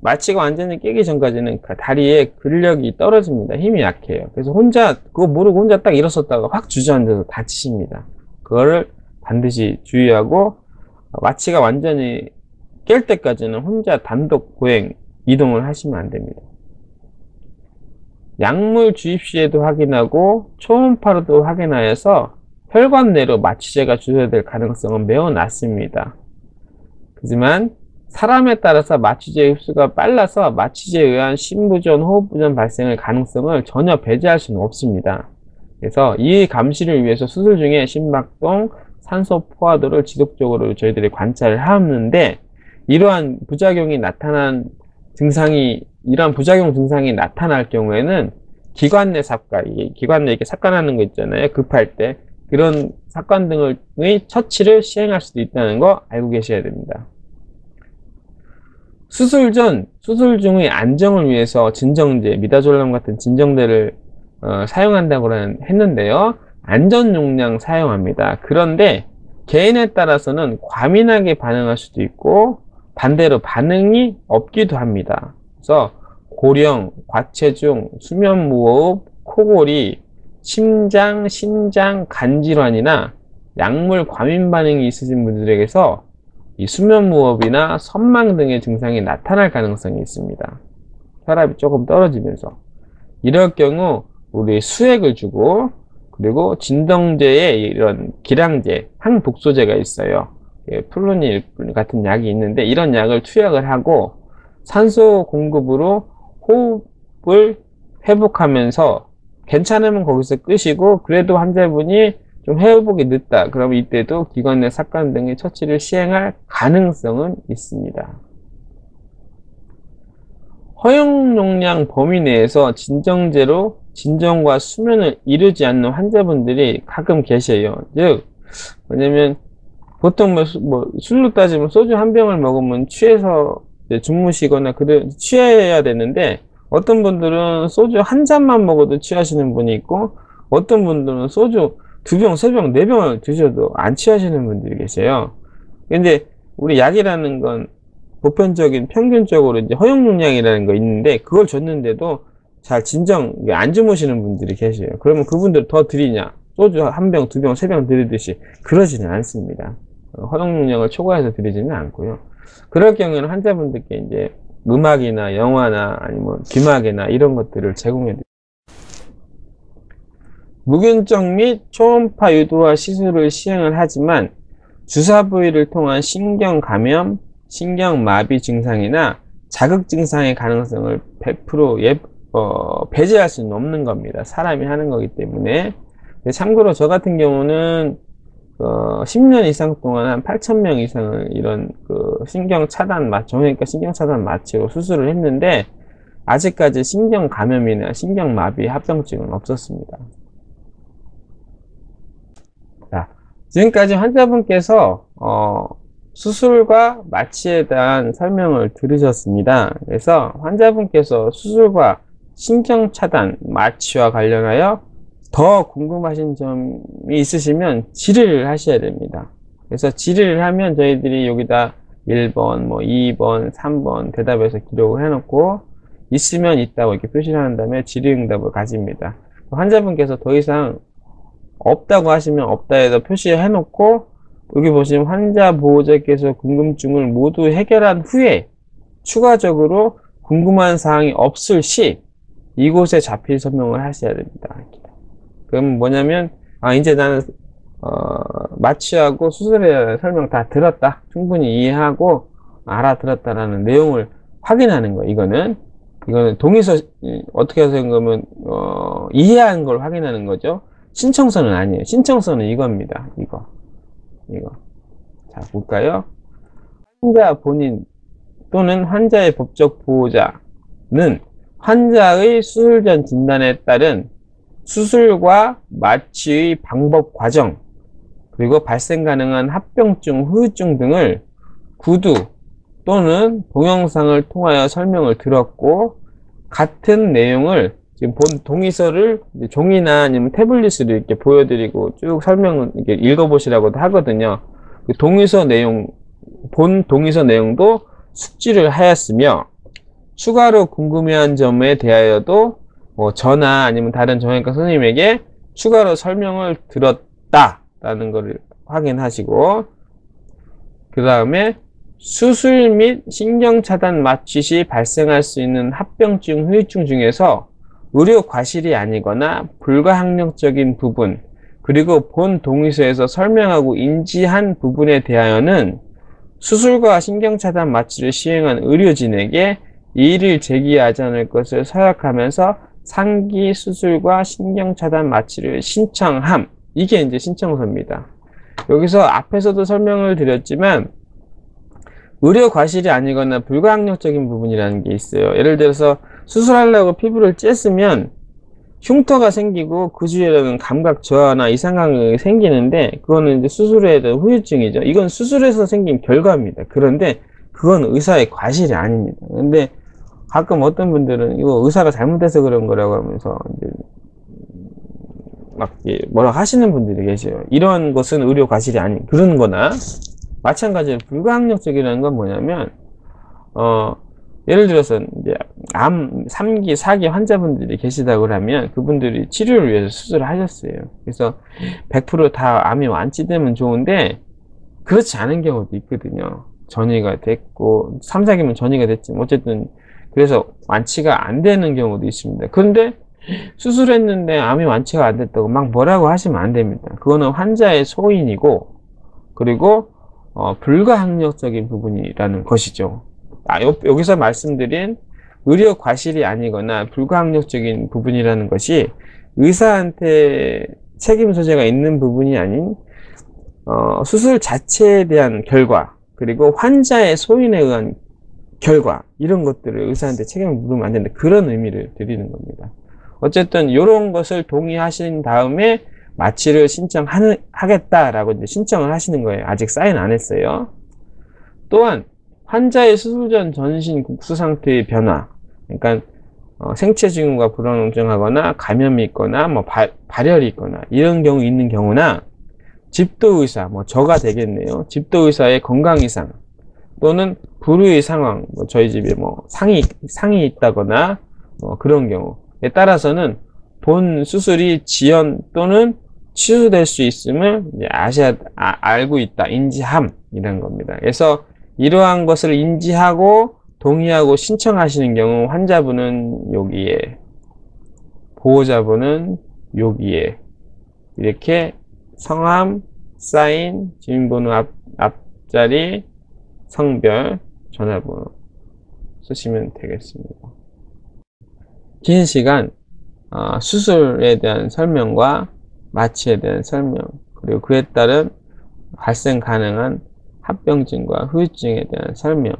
마취가 완전히 깨기 전까지는 그 다리에 근력이 떨어집니다. 힘이 약해요. 그래서 혼자 그거 모르고 혼자 딱 일어섰다가 확 주저앉아서 다치십니다. 그거를 반드시 주의하고 마취가 완전히 깰 때까지는 혼자 단독 보행 이동을 하시면 안 됩니다. 약물 주입 시에도 확인하고 초음파로도 확인하여서 혈관 내로 마취제가 주사될 가능성은 매우 낮습니다. 하지만 사람에 따라서 마취제 의 흡수가 빨라서 마취제에 의한 심부전, 호흡부전 발생의 가능성을 전혀 배제할 수는 없습니다. 그래서 이 감시를 위해서 수술 중에 심박동, 산소 포화도를 지속적으로 저희들이 관찰을 하는데 이러한 부작용이 나타난 증상이 이러한 부작용 증상이 나타날 경우에는 기관 내 삽관, 기관 내 이렇게 삽관하는 거 있잖아요. 급할 때 그런 사건 등의 처치를 시행할 수도 있다는 거 알고 계셔야 됩니다. 수술 전, 수술 중의 안정을 위해서 진정제, 미다졸람 같은 진정제를 어, 사용한다고 했는데요. 안전 용량 사용합니다. 그런데 개인에 따라서는 과민하게 반응할 수도 있고 반대로 반응이 없기도 합니다. 그래서 고령, 과체중, 수면무호흡, 코골이, 심장, 신장, 간질환이나 약물 과민 반응이 있으신 분들에게서 이 수면무호흡이나 선망 등의 증상이 나타날 가능성이 있습니다. 혈압이 조금 떨어지면서 이럴 경우 우리 수액을 주고 그리고 진정제에 이런 기량제, 항독소제가 있어요. 예, 플루닐 같은 약이 있는데 이런 약을 투약을 하고 산소 공급으로 호흡을 회복하면서 괜찮으면 거기서 끄시고 그래도 환자분이 좀 회복이 늦다. 그럼 이때도 기관 내 삭감 등의 처치를 시행할 가능성은 있습니다. 허용 용량 범위 내에서 진정제로 진정과 수면을 이루지 않는 환자분들이 가끔 계세요. 즉, 왜냐면 보통 뭐, 뭐 술로 따지면 소주 한 병을 먹으면 취해서 주무시거나 그래 취해야 되는데 어떤 분들은 소주 한 잔만 먹어도 취하시는 분이 있고 어떤 분들은 소주 두 병, 세 병, 네병을 드셔도 안 취하시는 분들이 계세요. 근데 우리 약이라는 건 보편적인 평균적으로 이제 허용 용량이라는 거 있는데 그걸 줬는데도 잘 진정 안 주무시는 분들이 계세요. 그러면 그분들 더 드리냐? 소주 한 병, 두 병, 세 병 드리듯이 그러지는 않습니다. 어, 허용 용량을 초과해서 드리지는 않고요. 그럴 경우에는 환자분들께 이제 음악이나 영화나 아니면 귀막이나 이런 것들을 제공해 드립니다. 무균적 및 초음파 유도화 시술을 시행을 하지만 주사 부위를 통한 신경 감염, 신경 마비 증상이나 자극 증상의 가능성을 100% 예, 어, 배제할 수는 없는 겁니다. 사람이 하는 거기 때문에. 참고로 저 같은 경우는 어, 10년 이상 동안 한 8천 명 이상을 이런 그 신경 차단 마취, 정형외과 신경 차단 마취로 수술을 했는데 아직까지 신경 감염이나 신경 마비 합병증은 없었습니다. 지금까지 환자분께서 어, 수술과 마취에 대한 설명을 들으셨습니다. 그래서 환자분께서 수술과 신경차단, 마취와 관련하여 더 궁금하신 점이 있으시면 질의를 하셔야 됩니다. 그래서 질의를 하면 저희들이 여기다 1번, 뭐 2번, 3번 대답해서 기록을 해놓고 있으면 있다고 이렇게 표시를 하는 다음에 질의응답을 가집니다. 환자분께서 더 이상 없다고 하시면 없다에서 표시해 놓고 여기 보시면 환자 보호자께서 궁금증을 모두 해결한 후에 추가적으로 궁금한 사항이 없을 시 이곳에 자필 서명을 하셔야 됩니다. 그럼 뭐냐면 아 이제 나는 어, 마취하고 수술에 설명 다 들었다 충분히 이해하고 알아들었다라는 내용을 확인하는 거 이거는 이거는 동의서 어떻게 해서 그러면 어, 이해한 걸 확인하는 거죠. 신청서는 아니에요. 신청서는 이겁니다. 이거. 이거. 자, 볼까요? 환자 본인 또는 환자의 법적 보호자는 환자의 수술 전 진단에 따른 수술과 마취의 방법 과정 그리고 발생 가능한 합병증, 후유증 등을 구두 또는 동영상을 통하여 설명을 들었고 같은 내용을 지금 본 동의서를 종이나 아니면 태블릿으로 이렇게 보여드리고 쭉 설명을 이렇게 읽어보시라고 하거든요. 그 동의서 내용, 본 동의서 내용도 숙지를 하였으며 추가로 궁금해한 점에 대하여도 뭐 저나 아니면 다른 정형외과 선생님에게 추가로 설명을 들었다라는 것을 확인하시고 그 다음에 수술 및 신경차단 마취 시 발생할 수 있는 합병증, 후유증 중에서 의료 과실이 아니거나 불가항력적인 부분, 그리고 본 동의서에서 설명하고 인지한 부분에 대하여는 수술과 신경차단 마취를 시행한 의료진에게 이의를 제기하지 않을 것을 서약하면서 상기 수술과 신경차단 마취를 신청함. 이게 이제 신청서입니다. 여기서 앞에서도 설명을 드렸지만 의료 과실이 아니거나 불가항력적인 부분이라는 게 있어요. 예를 들어서 수술하려고 피부를 쬐으면 흉터가 생기고 그 주위에는 감각 저하나 이상감이 생기는데 그거는 이제 수술에 대한 후유증이죠. 이건 수술에서 생긴 결과입니다. 그런데 그건 의사의 과실이 아닙니다. 근데 가끔 어떤 분들은 이거 의사가 잘못해서 그런 거라고 하면서 이제 막 뭐라 하시는 분들이 계세요. 이런 것은 의료 과실이 아닌 그런 거나 마찬가지로 불가항력적이라는 건 뭐냐면 어 예를 들어서 이제 암 3기, 4기 환자분들이 계시다고 하면 그분들이 치료를 위해서 수술을 하셨어요. 그래서 100%다 암이 완치되면 좋은데 그렇지 않은 경우도 있거든요. 전이가 됐고 3, 4기면 전이가 됐지만 어쨌든 그래서 완치가 안 되는 경우도 있습니다. 그런데 수술했는데 암이 완치가 안 됐다고 막 뭐라고 하시면 안 됩니다. 그거는 환자의 소인이고 그리고 어, 불가항력적인 부분이라는 것이죠. 아, 여기서 말씀드린 의료 과실이 아니거나 불가항력적인 부분이라는 것이 의사한테 책임 소재가 있는 부분이 아닌 어, 수술 자체에 대한 결과 그리고 환자의 소인에 의한 결과 이런 것들을 의사한테 책임을 물으면 안 되는데 그런 의미를 드리는 겁니다 어쨌든 이런 것을 동의하신 다음에 마취를 신청하겠다라고 이제 신청을 하시는 거예요 아직 사인 안 했어요 또한 환자의 수술 전 전신 국수 상태의 변화, 그러니까 어, 생체 증후가 불안정하거나 감염이 있거나 뭐 바, 발열이 있거나 이런 경우 있는 경우나 집도의사, 뭐 저가 되겠네요. 집도의사의 건강 이상 또는 불의 상황, 뭐 저희 집에 뭐 상이 상이 있다거나 뭐 그런 경우에 따라서는 본 수술이 지연 또는 취소될 수 있음을 아셔 아, 알고 있다 인지함이란 겁니다. 그래서 이러한 것을 인지하고 동의하고 신청하시는 경우 환자분은 여기에 보호자분은 여기에 이렇게 성함, 사인, 주민번호 앞, 앞자리, 성별, 전화번호 쓰시면 되겠습니다. 긴 시간 어, 수술에 대한 설명과 마취에 대한 설명 그리고 그에 따른 발생 가능한 합병증과 후유증에 대한 설명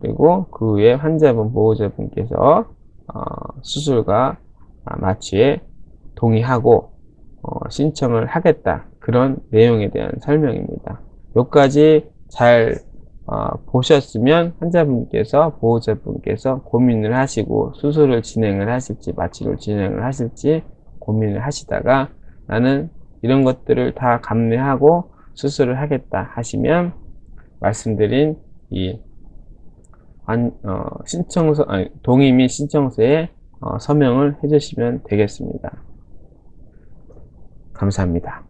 그리고 그 후에 환자분 보호자분께서 어, 수술과 아, 마취에 동의하고 어, 신청을 하겠다 그런 내용에 대한 설명입니다. 요까지 잘 어, 보셨으면 환자분께서 보호자분께서 고민을 하시고 수술을 진행을 하실지 마취를 진행을 하실지 고민을 하시다가 나는 이런 것들을 다 감내하고 수술을 하겠다 하시면 말씀드린 이 안, 어, 신청서 아니, 동의 및 신청서에 어, 서명을 해주시면 되겠습니다. 감사합니다.